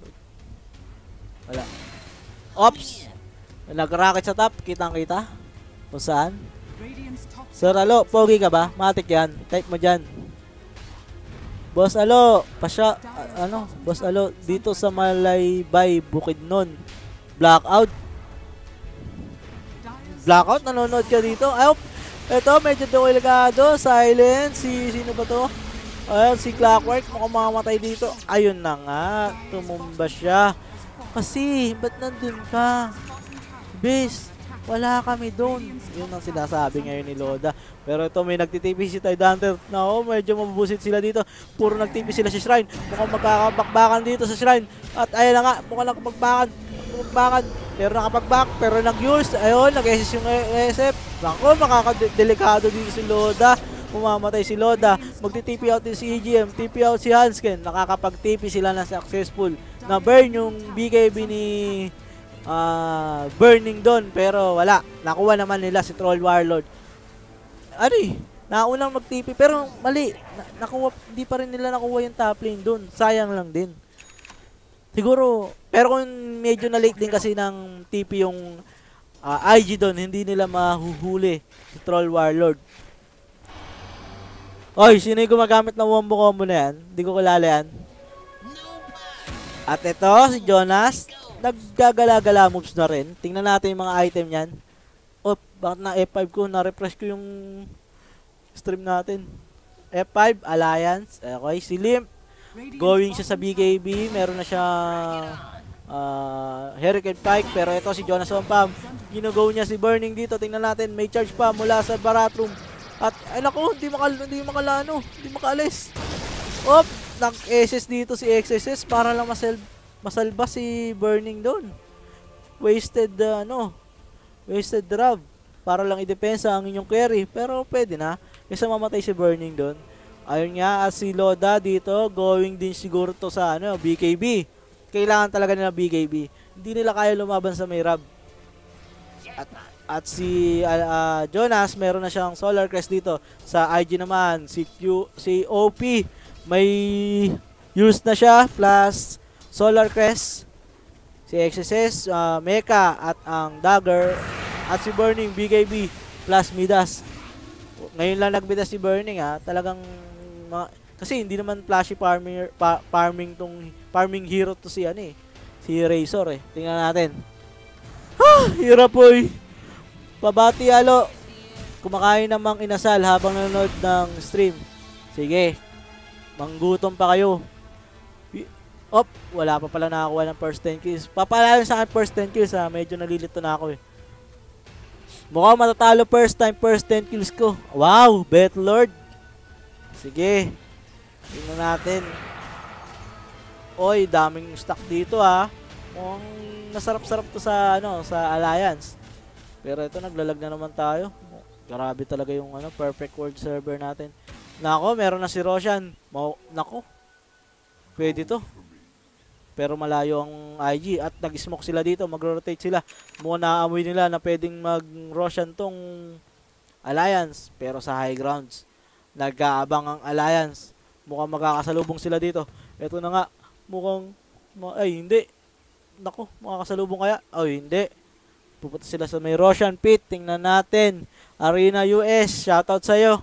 Wala. Ops! Nag-rocket sa top, kitang-kita. Kung saan. Sir Alo, pogi ka ba? Matik yan. Type mo dyan. Boss Alo, pasya, a- ano, Boss Alo, dito sa Malaybay, Bukidnon. Blackout. Dire's Blackout, nanonood ka dito. Ay, eto, medyo delikado. Silent. Si, sino ba to? Ayun, si Clockwork. Mukhang mamamatay dito. Ayun na nga. Tumumba siya. Kasi, ba't nandun ka? Bes, wala kami doon. Yun ang sinasabi ngayon ni Loda. Pero ito may nagtitipi si Tide Hunter. No, medyo mabubusit sila dito. Puro nagtipi sila sa shrine. Mukhang magkakabakbakan dito sa shrine. At ayun na nga, mukhang nakapagbakan. Nakapagbakan. Pero nakapagback. Pero nag-use. Ayun, nag-SS yung SF. Naku, makakadelikado dito si Loda. Pumamatay si Loda. Magti-TP out din si EGM. TP out si Hansken. Nakakapag-TP sila na successful. Na burn yung BKB ni ah burning doon pero wala nakuha naman nila si Troll Warlord ano naunang mag-TP pero mali na, nakuha hindi pa rin nila nakuha yung top lane doon sayang lang din siguro pero kung medyo na late din kasi ng TP yung ah, IG doon hindi nila mahuhuli si Troll Warlord Oy, sino yung gumagamit ng wombo combo na yan? Hindi ko kilala yan. At ito, si Jonas, naggagala-gala moves na rin. Tingnan natin yung mga item niyan. Oh, bakit na F5 ko? Na-refresh ko yung stream natin. F5, Alliance. Okay, si Limp, going siya sa BKB. Meron na siyang ah, Hurricane Pike. Pero ito si Jonas Wampam. Ginugo niya si Burning dito. Tingnan natin, may charge pa mula sa Baratroom. At, ay naku, hindi, makal hindi makalano. Hindi makaalis. Op, nag-SS dito si XSS para lang masel masalba si Burning doon. Wasted, uh, ano, wasted drop. Para lang idepensa ang inyong carry. Pero pwede na. Kasi mamatay si Burning doon. Ayun nga, at si Loda dito, going din siguro to sa ano, BKB. Kailangan talaga nila BKB. Hindi nila kaya lumaban sa may. At, at si ah, ah, Jonas, meron na siyang Solar Crest dito. Sa IG naman, si, Q, si OP, may use na siya, plus Solar Crest. Si XSS, ah, Mecha, at ang Dagger, at si Burning, BKB, plus Midas. Ngayon lang nagbidas si Burning ha, talagang mga, kasi hindi naman flashy farming pa, farming tong farming hero to si ano eh. Si Razor eh. Tingnan natin. Ah, hirap boy. Pabati alo. Kumakain namang inasal habang nanonood ng stream. Sige. Manggutom pa kayo. Op, wala pa pala nakakuha ng first 10 kills. Papalala sa akin first 10 kills ha. Medyo nalilito na ako eh. Mukhang matatalo first time, first 10 kills ko. Wow, bet lord. Sige. Tingnan natin. Oy, daming stock dito ha. Mukhang nasarap-sarap to sa ano, sa Alliance. Pero ito naglalag na naman tayo. Grabe talaga yung ano, perfect world server natin. Nako, meron na si Roshan. Mau nako. Pwede to. Pero malayo ang IG at nag-smoke sila dito, mag-rotate sila. Mukhang naaamoy nila na pwedeng mag-Roshan tong Alliance. Pero sa high grounds, nag-aabang ang Alliance. Mukhang magkakasalubong sila dito. Ito na nga, mukhang, ay hindi. Nako, makakasalubong kaya? Ay, hindi. Pupunta sila sa may Russian Pit. Tingnan natin. Arena US, shoutout sa'yo.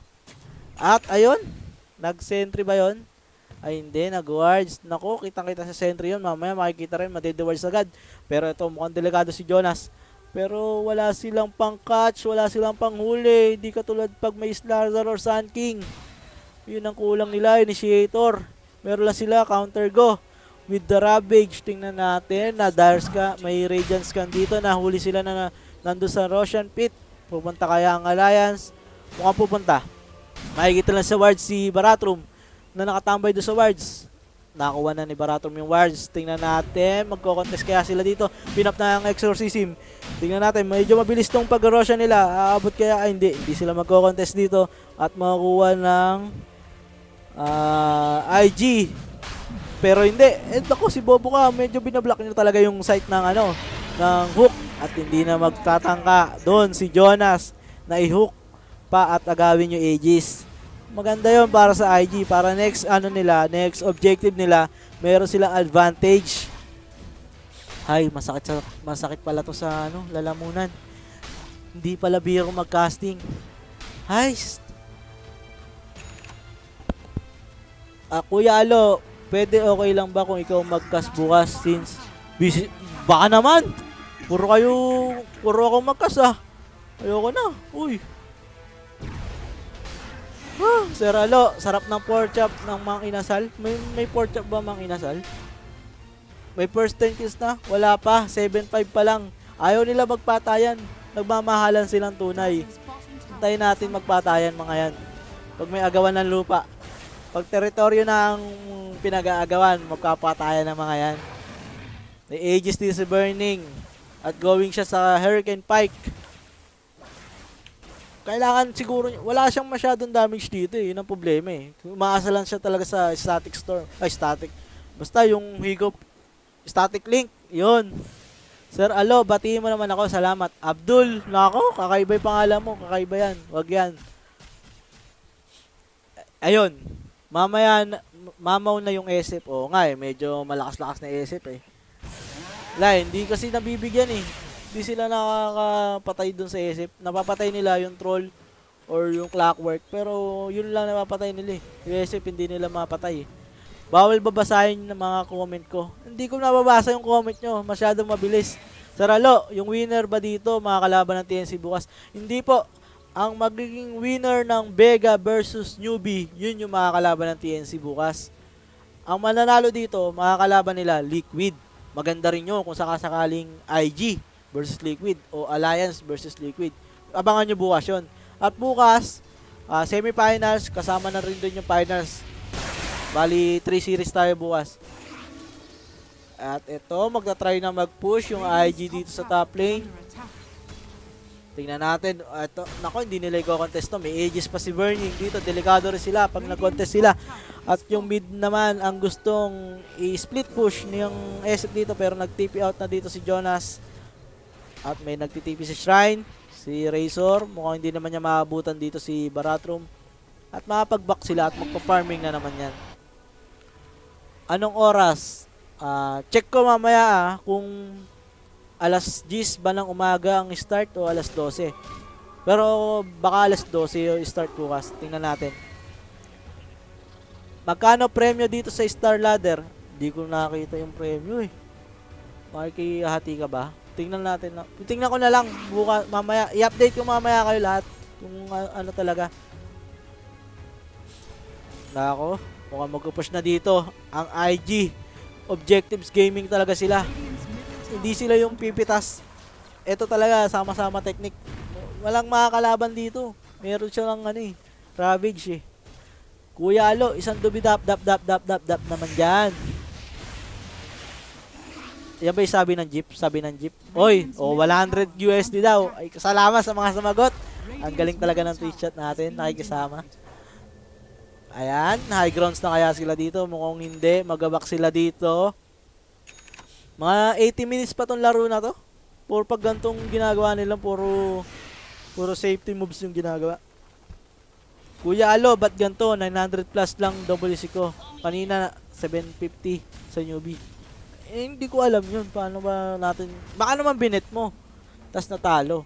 At ayun, nag-sentry ba yon? Ay hindi, nag-wards. Nako, kitang-kita sa sentry yun. Mamaya makikita rin, madede-wards agad. Pero ito, mukhang delikado si Jonas. Pero wala silang pang-catch, wala silang pang-huli. Hindi katulad pag may Slazar or Sun King. Yun ang kulang nila, initiator. Meron lang sila, counter go. With the Ravage, tingnan natin na Dire Scan, may Radiant Scan dito. Nahuli sila na, na nandun sa Russian Pit. Pupunta kaya ang Alliance? Mukhang pupunta. Makikita lang sa wards si Baratrum na nakatambay doon sa wards. Nakuha na ni Baratrum yung wards. Tingnan natin, magko-contest kaya sila dito. Pinap na ang exorcism. Tingnan natin, medyo mabilis tong pag-Roshan nila. Aabot kaya, ay hindi, hindi sila magko-contest dito. At makakuha ng ah, IG. Pero hindi, eh ako si Bobo ka, medyo binablock niya talaga yung site ng ano, ng hook at hindi na magtatangka doon si Jonas na i-hook pa at agawin yung Aegis. Maganda yon para sa IG, para next ano nila, next objective nila, meron silang advantage. Ay, masakit sa masakit pala to sa ano, lalamunan. Hindi pala biro mag-casting. Hay. Ah, Kuya Alo, pwede okay lang ba kung ikaw mag-cast bukas since busy, baka naman. Puro kayo, puro ako mag-cast ah. Ayoko na. Uy. Ah, Sir Alo, sarap ng pork chop ng Mang Inasal. May, may pork chop ba Mang Inasal? May first 10 kills na? Wala pa. 7-5 pa lang. Ayaw nila magpatayan. Nagmamahalan silang tunay. Hintayin natin magpatayan mga yan. Pag may agawan ng lupa. Pag teritoryo ng pinag-aagawan, magkapatayan ng mga yan. The Aegis is burning. At going siya sa Hurricane Pike. Kailangan siguro, wala siyang masyadong damage dito eh. Yun ang problema eh. Umaasa lang siya talaga sa static storm. Ay, static. Basta yung higop, static link. Yun. Sir Alo, batiin mo naman ako. Salamat. Abdul, nako, kakaiba yung pangalan mo. Kakaiba yan. Wag yan. Ayun. Mamaya, mamaw na yung SF. Oo nga eh, medyo malakas-lakas na SF eh. Wala, hindi kasi nabibigyan eh. Hindi sila nakakapatay dun sa SF. Napapatay nila yung troll or yung clockwork. Pero yun lang napapatay nila eh. Yung SF hindi nila mapatay eh. Bawal babasahin ng mga comment ko. Hindi ko nababasa yung comment nyo. Masyadong mabilis. Saralo, yung winner ba dito, mga kalaban ng TNC bukas? Hindi po. Ang magiging winner ng Vega versus Newbie, yun yung mga kalaban ng TNC bukas. Ang mananalo dito, mga kalaban nila, Liquid. Maganda rin yun kung sakasakaling IG versus Liquid o Alliance versus Liquid. Abangan nyo bukas yun. At bukas, ah, semifinals, kasama na rin doon yung finals. Bali, 3 series tayo bukas. At ito, magta-try na mag-push yung IG dito sa top lane. Tingnan natin. Ito, nako, hindi nila i-contest to. May ages pa si Burning dito. Delikado rin sila pag nag-contest sila. At yung mid naman, ang gustong i-split push niyang SF dito. Pero nag-TP out na dito si Jonas. At may nagtitipi si Shrine. Si Razor. Mukhang hindi naman niya maabutan dito si Baratrum. At makapag-back sila at magpa-farming na naman yan. Anong oras? Ah, check ko mamaya ah, kung alas 10 ba ng umaga ang start o alas 12. Pero baka alas 12 yung start bukas. Tingnan natin. Magkano premyo dito sa Star Ladder? Hindi ko nakita yung premyo eh. Makikihati ka ba? Tingnan natin. Na. Tingnan ko na lang bukas mamaya. I-update ko mamaya kayo lahat kung a- ano talaga. Nako, mukhang magpupush na dito ang IG. Objectives Gaming talaga sila. Hindi sila yung pipitas. Ito talaga, sama-sama technique. Walang makakalaban dito. Meron siya ng ano eh, Ravage eh. Kuya Alo, isang dubi dap dap dap dap dap naman dyan. Yan ba yung sabi ng jeep? Sabi ng jeep? Oy, oh, 100 USD daw. Ay, salamat sa mga sumagot. Ang galing talaga ng Twitch chat natin, nakikisama. Ayan, high grounds na kaya sila dito. Mukhang hindi, magabak sila dito. Mga 80 minutes pa tong laro na to. Puro pag gantong ginagawa nila, puro Puro safety moves yung ginagawa. Kuya Alo, ba't ganito? 900 plus lang WC ko. Kanina, 750 sa newbie. Eh, hindi ko alam yun. Paano ba natin... Baka naman binet mo. Tapos natalo.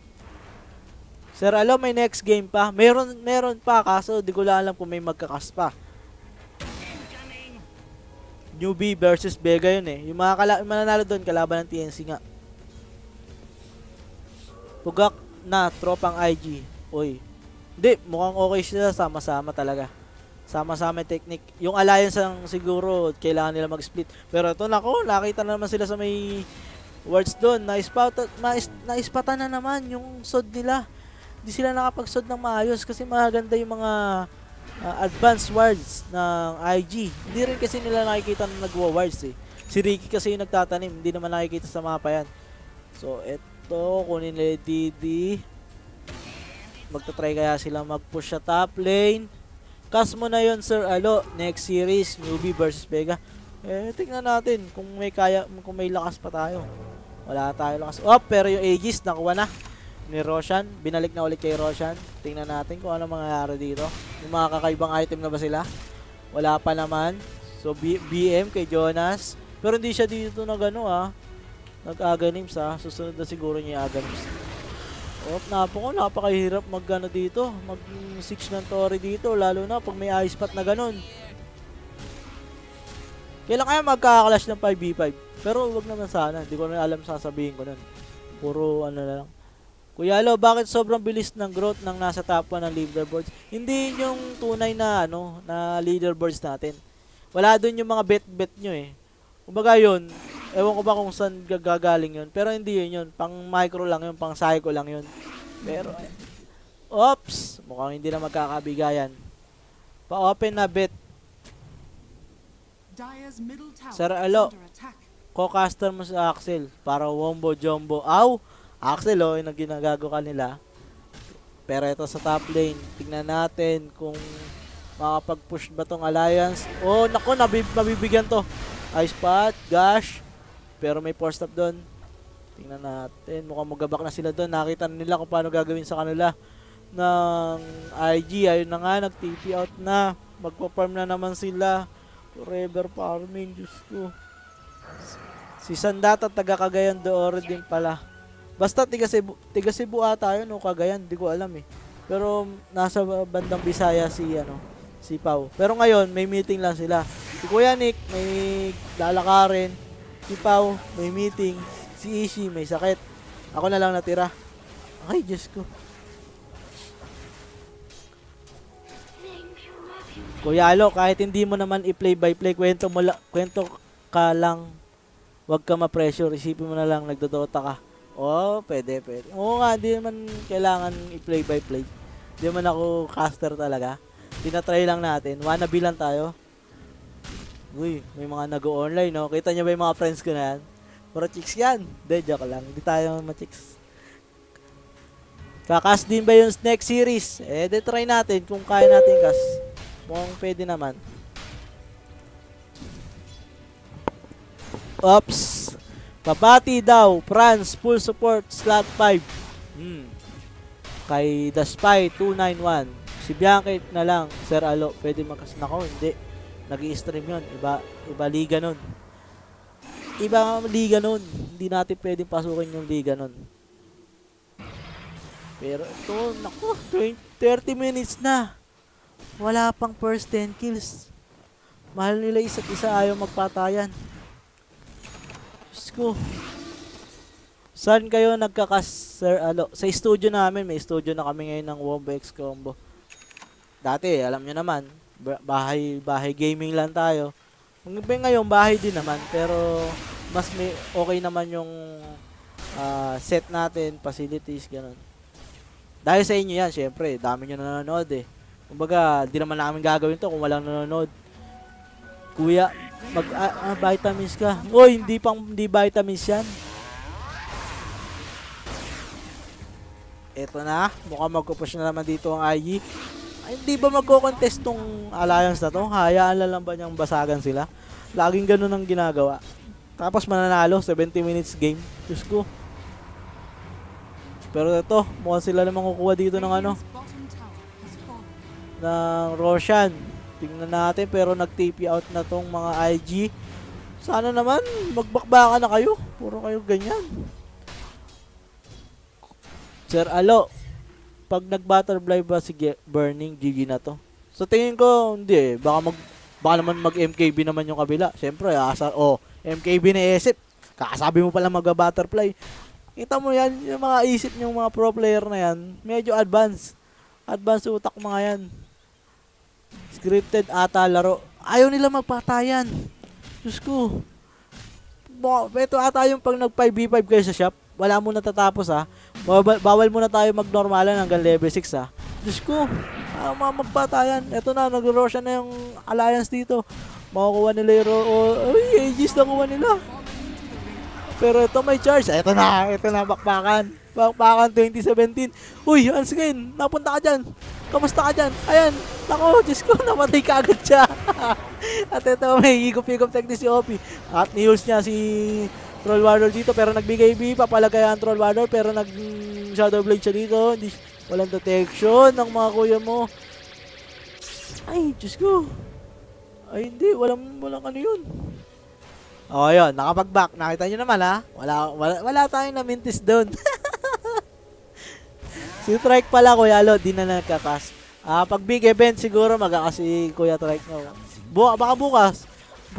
Sir Alo, may next game pa. Meron, meron pa. Kaso, di ko lang alam kung may magkakas pa. Newbie versus Vega yun eh. Yung mga kala- yung mananalo doon, kalaban ng TNC nga. Pugak na, tropang IG. Uy. Hindi, mukhang okay sila. Sama-sama talaga. Sama-sama technique. Yung alliance ang siguro, kailangan nila mag-split. Pero ito, nako, nakita na naman sila sa may words doon. Naispata, nais, naispata na naman yung sod nila. Hindi sila nakapag-sod ng maayos kasi maganda yung mga uh, advanced wards ng IG. Hindi rin kasi nila nakikita na nagwa-wards eh. Si Ricky kasi yung nagtatanim, hindi naman nakikita sa mapa yan. So, eto, kunin nila DD. Magta-try kaya sila mag-push sa top lane. Cast mo na yon Sir Alo. Next series, newbie versus Vega. Eh, tingnan natin kung may kaya, kung may lakas pa tayo. Wala tayo lakas. Oh, pero yung Aegis, nakuha na ni Roshan. Binalik na ulit kay Roshan. Tingnan natin kung ano mangyayari dito. Yung mga kakaibang item na ba sila? Wala pa naman. So, B- BM kay Jonas. Pero hindi siya dito na gano ah. Nag-aganims ah. Susunod na siguro niya aganims. Oh, napako, napakahirap mag ano dito. Mag 6 ng Tori dito. Lalo na pag may ice spot na ganun. Kailan kaya magkakalash ng 5v5? Pero wag naman sana. Hindi ko na alam sasabihin ko nun. Puro ano na lang. Kuya Lo, bakit sobrang bilis ng growth ng nasa top 1 ng leaderboards? Hindi yun yung tunay na ano, na leaderboards natin. Wala doon yung mga bet-bet nyo eh. Kumbaga yun, ewan ko ba kung saan gagaling yun. Pero hindi yun yun. Pang micro lang yun, pang psycho lang yun. Pero, oops, mukhang hindi na magkakabigayan. Pa-open na bet. Sir Alo. Co-caster mo sa Axel para wombo jumbo. Aw! Axel oh, yung ginagago kanila. Pero ito sa top lane, tingnan natin kung makapag-push ba tong alliance. Oh, nako, nabib mabibigyan to. Ice pot, gosh. Pero may force stop doon. Tingnan natin, mukhang magabak na sila doon. Nakita na nila kung paano gagawin sa kanila ng IG. Ayun na nga, nag-TP out na. Magpa-farm na naman sila. Forever farming, Diyos ko. Si Sandata, taga Cagayan de Oro din pala. Basta tiga Cebu, tiga Cebu ata yun o Cagayan, di ko alam eh. Pero nasa bandang Bisaya si ano, si Pau. Pero ngayon may meeting lang sila. Si Kuya Nick may lalakarin, si Pau may meeting, si Ishi may sakit. Ako na lang natira. Ay, Diyos ko. Kuya Alo, kahit hindi mo naman i-play by play, kwento mo la- kwento ka lang. Huwag ka ma-pressure, isipin mo na lang nagdodota ka. Oh, pwede, pwede. Oo nga, hindi naman kailangan i-play by play. Hindi naman ako caster talaga. Tinatry lang natin. Wannabe lang tayo. Uy, may mga nag-online, no? Kita niyo ba yung mga friends ko na yan? Puro chicks yan. Hindi, joke lang. Hindi tayo ma-chicks. Kakas din ba yung next series? Eh, de try natin kung kaya natin kas. Mukhang pwede naman. Oops. Pabati daw. Franz, full support, slot 5. Hmm. Kay The Spy 291. Si Bianca na lang. Sir Alo, pwede makas... Nako, hindi. nag stream yun. Iba, iba liga nun. Iba liga nun. Hindi natin pwedeng pasukin yung liga nun. Pero ito, naku, 20, 30 minutes na. Wala pang first 10 kills. Mahal nila isa't isa ayaw magpatayan. Diyos ko. Saan kayo nagkakas, Sir Alo? Sa studio namin, may studio na kami ngayon ng Wombo X Combo. Dati, alam nyo naman, ba- bahay, bahay gaming lang tayo. Ngayon, bahay din naman, pero mas may okay naman yung ah, set natin, facilities, ganun. Dahil sa inyo yan, syempre, dami nyo nanonood eh. Kumbaga, di naman namin gagawin to kung walang nanonood. Kuya, mag ah, ah, vitamins ka. Oy, hindi pang hindi vitamins yan. Eto na, mukhang magpupush na naman dito ang IG. Ay, hindi ba magko-contest tong alliance na to? Hayaan na lang ba niyang basagan sila? Laging ganun ang ginagawa. Tapos mananalo, 70 minutes game. Diyos ko. Pero ito, mukhang sila namang kukuha dito ng ano, ng Roshan. Tingnan natin pero nag-TP out na tong mga IG. Sana naman magbakbaka na kayo. Puro kayo ganyan. Sir Alo, pag nag-butterfly ba si Burning GG na to? So tingin ko hindi eh. Baka mag baka naman mag MKB naman yung kabila. Syempre, asa oh, MKB na isip. Kakasabi mo pala mag-butterfly. Kita mo yan, yung mga isip ng mga pro player na yan, medyo advanced. Advanced utak mga yan. Scripted ata laro. Ayaw nila magpatayan. Diyos ko. Ba, ito ata yung pag nag 5v5 kayo sa shop. Wala muna tatapos ha. Bawal, bawal muna tayo magnormalan hanggang level 6 ha. Diyos ko. Ah, mga magpatayan. Ito na, nag-roshan na yung alliance dito. Makukuha nila yung... Oh, ay, Aegis nakuha nila. Pero ito may charge. Ito na, ito na, bakbakan. Bakbakan 2017. Uy, Anskin, napunta ka dyan. Kamusta ka dyan? Ayan, nako, Diyos ko, namatay ka agad siya. At ito, may higop-higop technique si Opi. At ni-heals niya si Troll Warrior dito, pero nagbigay B, papalagay ang Troll Warrior, pero nag mm, Shadow Blade siya dito. Hindi, walang detection ng mga kuya mo. Ay, Diyos ko. Ay, hindi, walang, walang ano yun. Oh, yun, nakapag-back. Nakita nyo naman, ha? Wala, wala, wala tayong na-mintis doon. si Trike pala, Kuya Lo, di na nagkakas. Ah, pag big event, siguro magkakas si Kuya Trike. No? Bu baka bukas,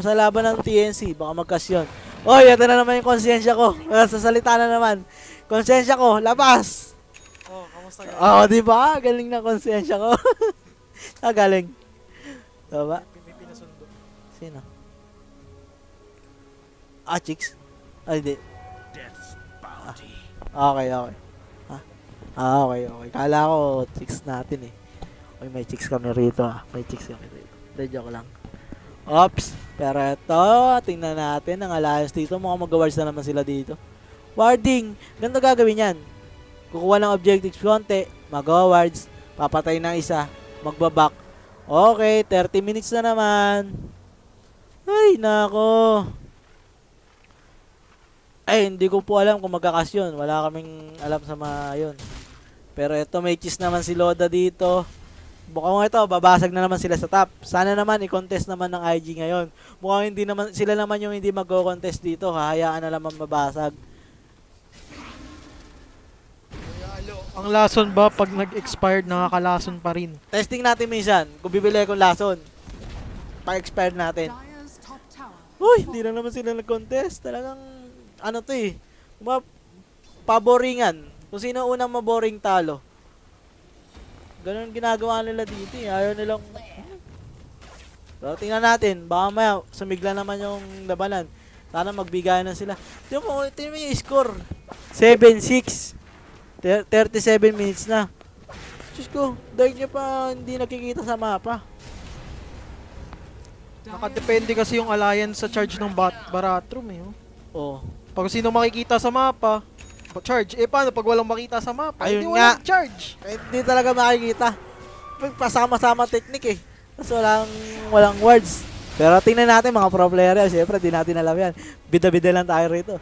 sa laban ng TNC, baka magkas yun. Oy, ito na naman yung konsensya ko. Ah, Sasalita na naman. Konsensya ko, labas! Oh, kamusta ka? Oo, di ba? Galing na konsensya ko. ah, galing. Diba? May pinasundo. Sino? Ah, chicks? Ay, hindi. Death's bounty. Okay, okay. Ah, okay, okay. Kala ko chicks natin eh. Uy, may chicks kami rito ah. May chicks kami rito. Hindi, joke lang. Ops. Pero ito, tingnan natin ang alliance dito. Mukhang mag-awards na naman sila dito. Warding. Ganito gagawin yan. Kukuha ng objectives konti. Mag-awards. Papatay ng isa. Magbabak. Okay, 30 minutes na naman. Ay, nako. Ay, hindi ko po alam kung magkakas yun. Wala kaming alam sa mga yun. Pero ito, may cheese naman si Loda dito. Mukhang ito, babasag na naman sila sa top. Sana naman, i-contest naman ng IG ngayon. Mukhang hindi naman, sila naman yung hindi mag-contest dito. Hahayaan na naman mabasag. Ang lason ba pag nag-expired nakakalason pa rin? Testing natin minsan, kung bibili kong lason. Pa-expired natin. Uy, hindi na naman sila nag-contest. Talagang, ano to eh. Paboringan. Kung sino unang maboring talo. Ganun ginagawa nila dito eh. Ayaw nilang... Pero tingnan natin. Baka maya, sumigla naman yung labanan. Sana magbigayan na sila. Tingnan mo, tingnan mo yung score. 7-6. Ter- 37 minutes na. Diyos ko, dahil niya pa hindi nakikita sa mapa. Nakadepende kasi yung alliance sa charge ng bat Baratrum eh. oh. Oh. Pag sino makikita sa mapa, pa- charge. Eh paano pag walang makita sa mapa? Ayun Hindi nga. walang charge. Kahit hindi talaga makikita. Pasama-sama technique eh. Tapos walang, walang words. Pero tingnan natin mga pro player yan. Siyempre, di natin alam yan. Bida-bida lang tayo rito.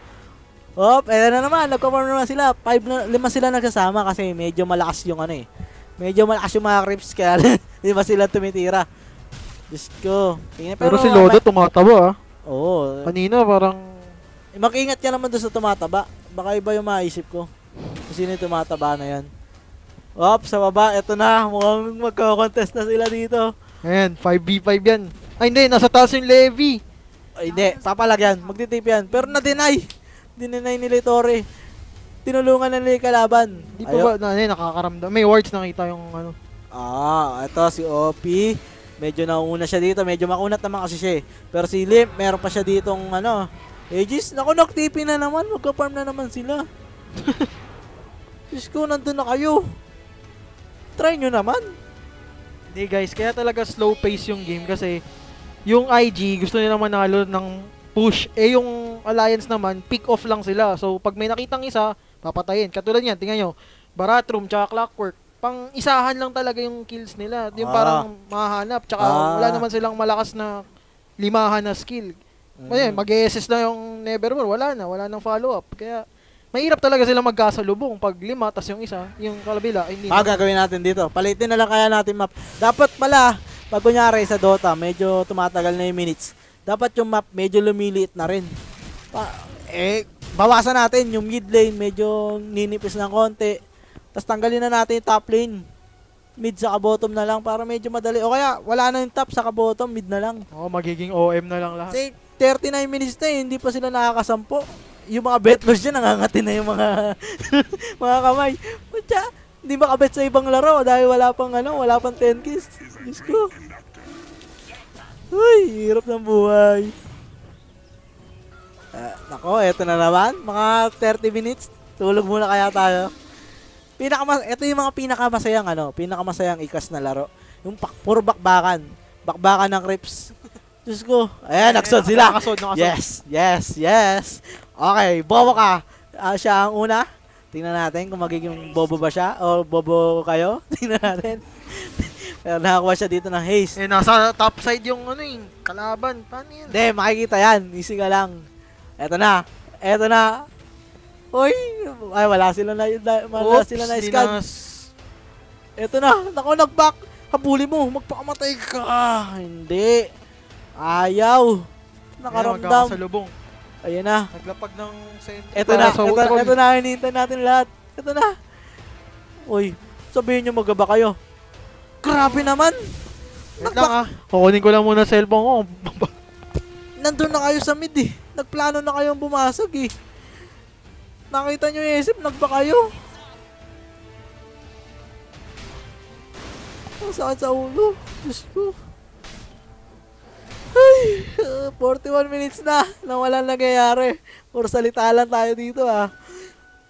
Op, eto na naman. Nagpa-form na naman sila. Five na, lima sila nagsasama kasi medyo malakas yung ano eh. Medyo malakas yung mga creeps kaya lima sila tumitira. Diyos ko. Tingnan, Pero, si Lodo tumataba ah. Oo. Kanina parang Eh, Mag-ingat ka naman doon sa tumataba. Baka iba yung maisip ko. Kung sino yung tumataba na yan. Op, sa baba, eto na. Mukhang magko-contest na sila dito. Ayan, 5v5 yan. Ay hindi, nasa taas yung Levy. Ay, hindi. Papalagyan. Magtitip yan. Pero na-deny. Dineny nila Torre. Tinulungan na nila yung kalaban. Di pa ba, na, ayun, nakakaramdam. May wards nakita yung ano. Ah, ito si OP. Medyo nauna siya dito. Medyo makunat naman kasi siya eh. Pero si Limp, meron pa siya ditong ano. Aegis, naku, nag-TP na naman. Magka-farm na naman sila. Diyos ko, nandun na kayo. Try nyo naman. Hindi guys, kaya talaga slow pace yung game kasi yung IG gusto nila manalo ng push. Eh yung Alliance naman, pick off lang sila. So pag may nakitang isa, papatayin. Katulad yan, tingnan nyo. Baratrum tsaka Clockwork. Pang isahan lang talaga yung kills nila. Yung Ah. parang mahanap. Tsaka Ah. wala naman silang malakas na limahan na skill. Mm. Ayun, mag-SS na yung Nevermore. Wala na. Wala nang follow-up. Kaya mahirap talaga sila magkasalubong pag lima, tas yung isa, yung kalabila, hindi Ah, gagawin natin dito. Palitin na lang kaya natin map. Dapat pala, pag kunyari sa Dota, medyo tumatagal na yung minutes. Dapat yung map medyo lumiliit na rin. Pa, eh, bawasan natin yung mid lane, medyo ninipis ng konti. Tapos tanggalin na natin yung top lane. Mid sa bottom na lang para medyo madali. O kaya, wala na yung top sa bottom, mid na lang. Oh, magiging OM na lang lahat. Kasi 39 minutes na eh, hindi pa sila nakakasampo. Yung mga betlers dyan, nangangati na yung mga mga kamay. Putya, hindi makabet sa ibang laro dahil wala pang ano, wala pang 10 kills. Diyos ko. Uy, hirap ng buhay. Ah, nako, eto na naman. Mga 30 minutes. Tulog muna kaya tayo. Pinaka ito yung mga pinakamasayang ano, pinakamasayang ikas na laro. Yung pak, puro bakbakan. Bakbakan ng rips. Diyos ko. Ayan, nagsod sila. Nakasod, nakasod. Yes, yes, yes. Okay, bobo ka. Ah, siya ang una. Tingnan natin kung magiging bobo ba siya o bobo kayo. Tingnan natin. Pero nakakuha siya dito ng haste. Eh, nasa top side yung ano yung kalaban. Paano yan? Hindi, makikita yan. Easy ka lang. Eto na. Eto na. Uy, ay wala sila na, wala Oops, sila na scan. s- Eto na. Nako, nag-back. Habuli mo. Magpakamatay ka. Hindi. Ayaw. Ayan, Nakaramdam. magkakasalubong. Ayan na. Naglapag ng center. Ito na, sa ito, ito na, hinihintay natin lahat. Ito na. Uy, sabihin nyo magaba kayo. Grabe naman. Wait lang ah. Kukunin ko lang muna cellphone ko. Nandun na kayo sa mid eh. Nagplano na kayong bumasag eh. Nakita nyo yung isip, nagba kayo. Ang sakit sa ulo. Diyos ko. Ay, uh, 41 minutes na na walang nangyayari. Puro salita lang tayo dito ah.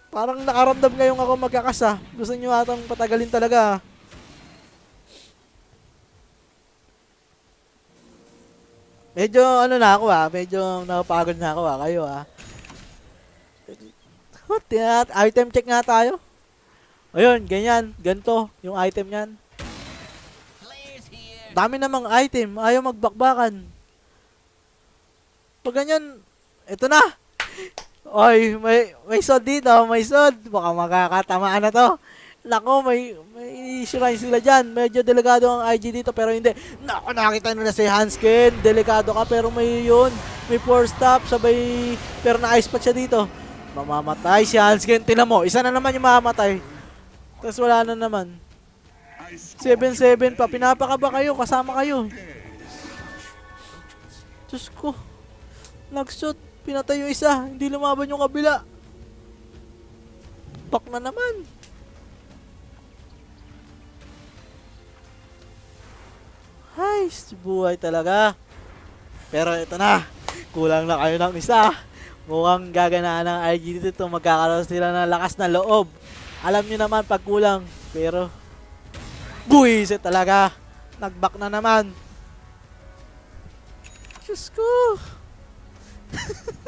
Parang nakaramdam kayong ako magkakasa. Gusto nyo atang patagalin talaga ah. Medyo ano na ako ah, medyo napapagod na ako ah, kayo ah. What? Item check nga tayo. Ayun, ganyan, ganto yung item niyan. Dami namang item, ayaw magbakbakan. Pag ganyan, eto na. Oy, may may sod dito, may sod. Baka makakatamaan na to. Nako, may may shrine sila dyan. Medyo delikado ang IG dito pero hindi. Nako, nakita nyo na si Hanskin. Delikado ka pero may yun. May four stop, sabay pero na-ice pat siya dito. Mamamatay si Hanskin. Tinan mo, isa na naman yung mamamatay. Tapos wala na naman. 7-7 pa. Pinapakaba kayo. Kasama kayo. Diyos ko. Nag-shoot. Pinatay yung isa. Hindi lumaban yung kabila. Back na naman. Ay, buhay talaga. Pero ito na. Kulang na kayo ng isa. Mukhang gaganaan ng IG dito. Magkakaroon sila ng lakas na loob. Alam nyo naman pag kulang. Pero, buwisit talaga. Nag-back na naman. Diyos ko.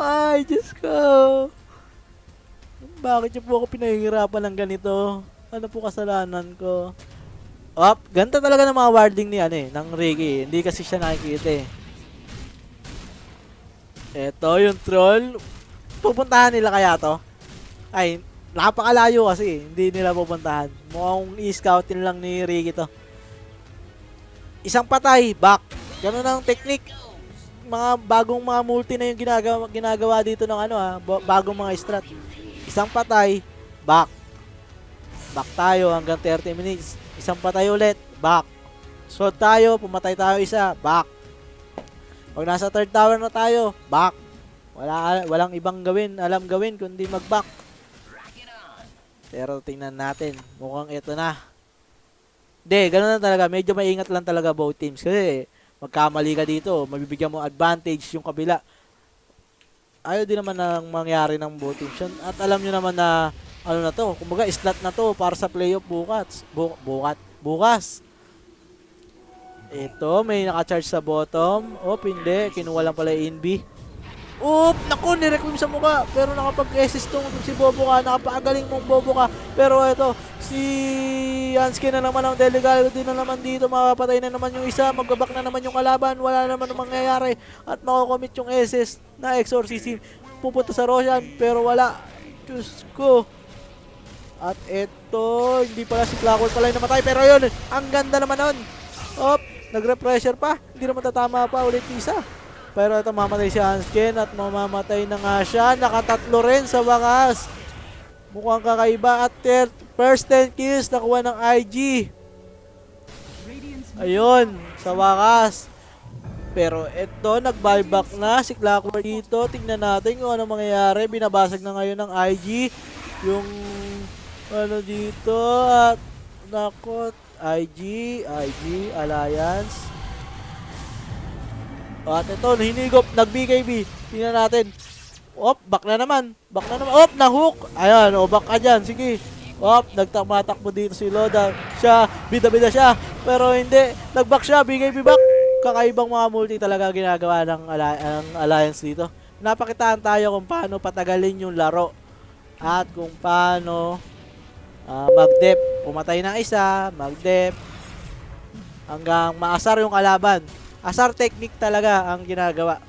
Ay, Diyos ko. Bakit niyo po ako pinahihirapan ng ganito? Ano po kasalanan ko? Op, ganda talaga ng mga warding ni ano eh, ng Ricky. Hindi kasi siya nakikita eh. Ito yung troll. Pupuntahan nila kaya to? Ay, napakalayo kasi. Hindi nila pupuntahan. Mukhang i-scoutin lang ni Ricky to. Isang patay, back. Ganun ang technique. Mga bagong mga multi na yung ginagawa, ginagawa dito ng ano ha, ba- bagong mga strat. Isang patay, back. Back tayo hanggang 30 minutes. Isang patay ulit, back. Sword tayo, pumatay tayo isa, back. Pag nasa third tower na tayo, back. Wala walang ibang gawin, alam gawin kundi mag-back. Pero tingnan natin, mukhang ito na. Hindi, ganun na talaga. Medyo maingat lang talaga both teams. Kasi magkamali ka dito, mabibigyan mo advantage yung kabila. Ayaw din naman nang mangyari ng both teams. At alam nyo naman na ano na to, kumbaga slot na to para sa playoff bukas. Bu bukat, bukas. Ito, may naka-charge sa bottom. Oop, hindi. Kinuha lang pala yung NB. Oop, naku, nirequiem sa mukha. Pero nakapag-assist tong si Bobo ka. Napakagaling mong Bobo ka. Pero ito, si Hansky na naman ang delegado din na naman dito. Makapatay na naman yung isa. Magbabak na naman yung kalaban. Wala naman ang mangyayari. At makukomit yung SS na exorcism. Pupunta sa Roshan. Pero wala. Diyos ko. At eto, hindi pala si Blackwood pala yung namatay. Pero yun, ang ganda naman nun. Op, nagre-pressure pa. Hindi naman tatama pa ulit isa. Pero ito mamatay si Hansken at mamamatay na nga siya. Nakatatlo rin sa wakas. Mukhang kakaiba at thir- first 10 kills nakuha ng IG. Ayun, sa wakas. Pero ito, nag-buyback na si Clockwork dito. Tingnan natin kung ano mangyayari. Binabasag na ngayon ng IG. Yung ano dito at nako IG, IG, Alliance. At ito, hinigop, nag-BKB. Tingnan natin. Op, back na naman. Back na naman. Op, na-hook. Ayan, o, back ka dyan. Sige. Op, nagtamatakbo dito si Loda. Siya, bida-bida siya. Pero hindi, nag-back siya. BKB back. Kakaibang mga multi talaga ginagawa ng alli- ang Alliance dito. Napakitaan tayo kung paano patagalin yung laro. At kung paano ah, mag-dep. Pumatay ng isa, mag-dep. Hanggang maasar yung kalaban. Asar technique talaga ang ginagawa.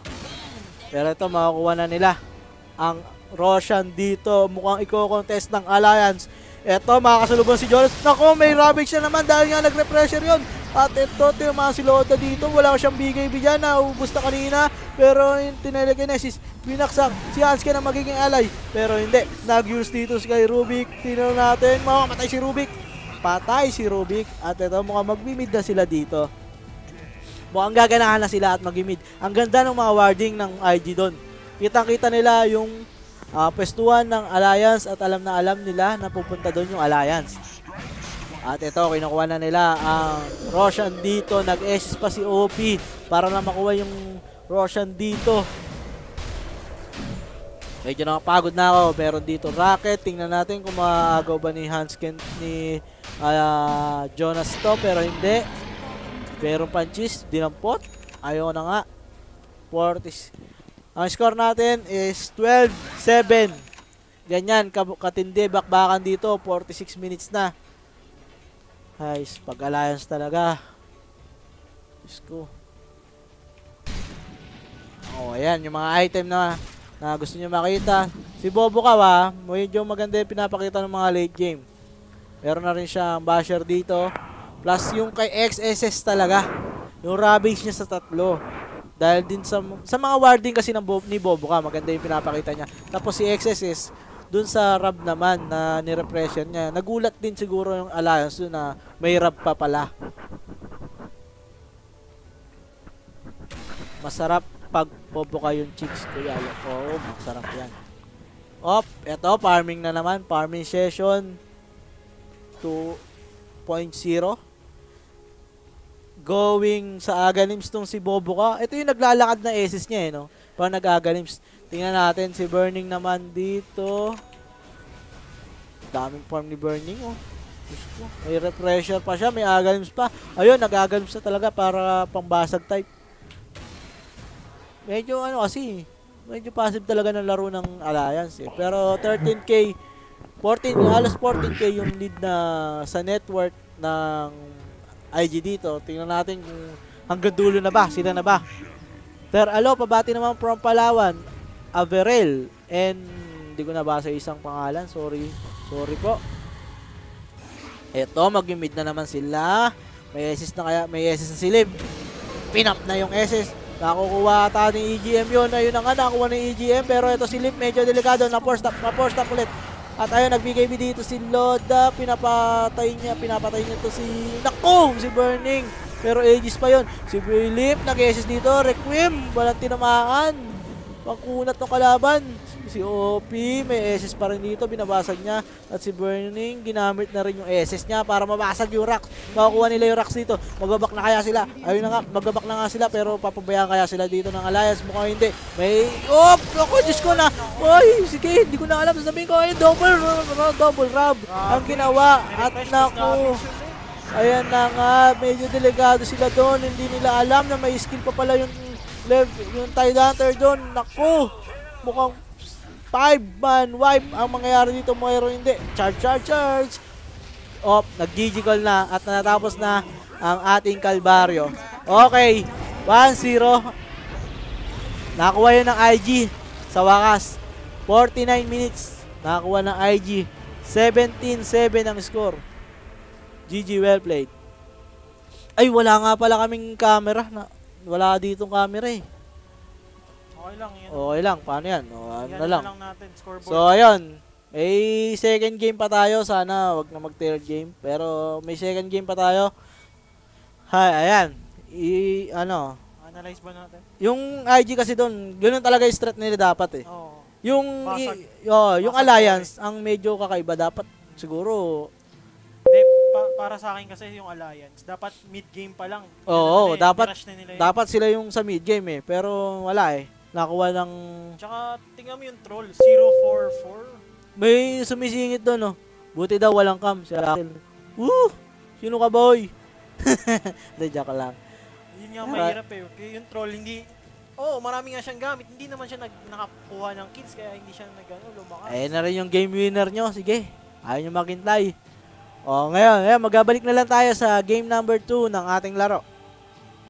Pero ito, makakuha na nila ang Roshan dito. Mukhang i-contest ng Alliance. Ito, makakasalubong si Jonas. Nako, may Ravage na naman dahil nga nagre-pressure yun. At ito, tiyama si Loda dito. Wala siyang BKB dyan. Naubos na kanina. Pero yung tinelekinesis, binaksak si Hanske na magiging alay. Pero hindi. Nag-use dito si kay Rubik. Tino natin. Mamamatay si Rubik. Patay si Rubik. At ito, mukhang magmimid na sila dito. Mukhang gaganahan na sila at mag-mid. Ang ganda ng mga warding ng IG doon. Kitang-kita nila yung ah, pwestuhan ng Alliance at alam na alam nila na pupunta doon yung Alliance. At ito, kinukuha na nila ang Roshan dito. Nag-assist pa si OP para na makuha yung Roshan dito. Medyo nakapagod na ako. Meron dito Rocket. Tingnan natin kung maagaw ba ni Hansken ni ah, Jonas to. Pero hindi. Meron panchis. Dinampot. Ayaw na nga. 40. Ang score natin is 12-7. Ganyan, katindi, bakbakan dito, 46 minutes na. Guys, pag-alliance talaga. Diyos ko. Oh, ayan, yung mga item na na gusto niyo makita. Si Bobo ka ba? Medyo maganda yung pinapakita ng mga late game. Meron na rin siyang basher dito. Plus yung kay XSS talaga. Yung ravage niya sa tatlo. Dahil din sa sa mga warding kasi ng Bob, ni Bobo ka, maganda yung pinapakita niya. Tapos si XSS, dun sa rab naman na nirepression niya, nagulat din siguro yung alliance dun na may rab pa pala. Masarap pag bobo ka yung chicks ko yan. Oo, masarap yan. Op, eto, farming na naman. Farming session 2.0 going sa Aganims tong si Bobo ka. Ito yung naglalakad na SS niya eh, no? Parang nag-Aganims. Tingnan natin si Burning naman dito. Daming farm ni Burning, oh. May refresher pa siya, may Aganims pa. Ayun, nag-Aganims na talaga para pangbasag type. Medyo ano kasi, medyo passive talaga ng laro ng Alliance eh. Pero 13k, 14, halos 14k yung lead na sa network ng IG dito. Tingnan natin kung hanggang dulo na ba, sila na ba. Pero alo, pabati naman from Palawan, Averel, and hindi ko nabasa isang pangalan, sorry, sorry po. Eto, mag-mid na naman sila. May SS na kaya, may SS na silib. Pinap na yung SS. Nakukuha ata ng EGM yun. Ayun na nga, nakuha ng EGM. Pero ito si Lip, medyo delikado. Na-force up, na-force up ulit. At ayun, nag-BKB dito si Loda. Pinapatay niya, pinapatay niya to si... Naku! Si Burning. Pero ages pa yon Si Philip, nag-SS dito. Requiem, walang tinamaan. Pangkunat ng kalaban. Si OP, may SS pa rin dito. Binabasag niya. At si Burning, ginamit na rin yung SS niya para mabasag yung racks. Makukuha nila yung racks dito. Magbabak na kaya sila. Ayun na nga, magbabak na nga sila. Pero papabayaan kaya sila dito ng Alliance. Mukhang hindi. May... Oh! Ako, Diyos ko na! Oy! Sige, hindi ko na alam. Sabihin ko, ay, double, double rub. Ang ginawa. At naku. Ayan na nga, medyo delikado sila doon. Hindi nila alam na may skill pa pala yung lev, yung Tide Hunter doon. Naku! Mukhang 5 man wipe ang mangyayari dito mayroon hindi. Charge, charge, charge! off. Nag-GG call na at natapos na ang ating kalbaryo. Okay, 1-0. Nakakuha yun ng IG sa wakas. 49 minutes. Nakakuha ng IG. 17-7 ang score. GG, well played. Ay, wala nga pala kaming camera. Na, wala dito camera eh. Okay lang, yan. Okay lang, paano yan? O, ano Yan na lang. lang natin, scoreboard. So, ayun. May second game pa tayo. Sana wag na mag third game. Pero may second game pa tayo. Hi, ayan. I, ano, Analyze ba natin? yung IG kasi doon, ganun talaga yung strat nila dapat eh. Oo. Yung, Basag. i- oh, yung Basag alliance, ang medyo kakaiba. Dapat siguro, Hindi, pa- para sa akin kasi yung alliance, dapat mid-game pa lang. Oo, eh, dapat- na nila yun. dapat sila yung sa mid game eh. Pero wala eh. Nakuha ng, Tsaka, tingnan mo yung troll, 044. may sumisingit doon oh. Buti daw walang cam. Si Raquel. Woo! Sino ka boy? Hindi, joke lang. Yun nga Ah. mahirap eh. Okay, yung troll, hindi... Oo, oh, marami nga siyang gamit. Hindi naman siya nag, nakakuha ng kills, kaya hindi siya nag, ano, lumakas. Ayan na rin yung game winner nyo. Sige. Ayaw nyo maghintay. O, ngayon, ngayon, magbabalik na lang tayo sa game number 2 ng ating laro.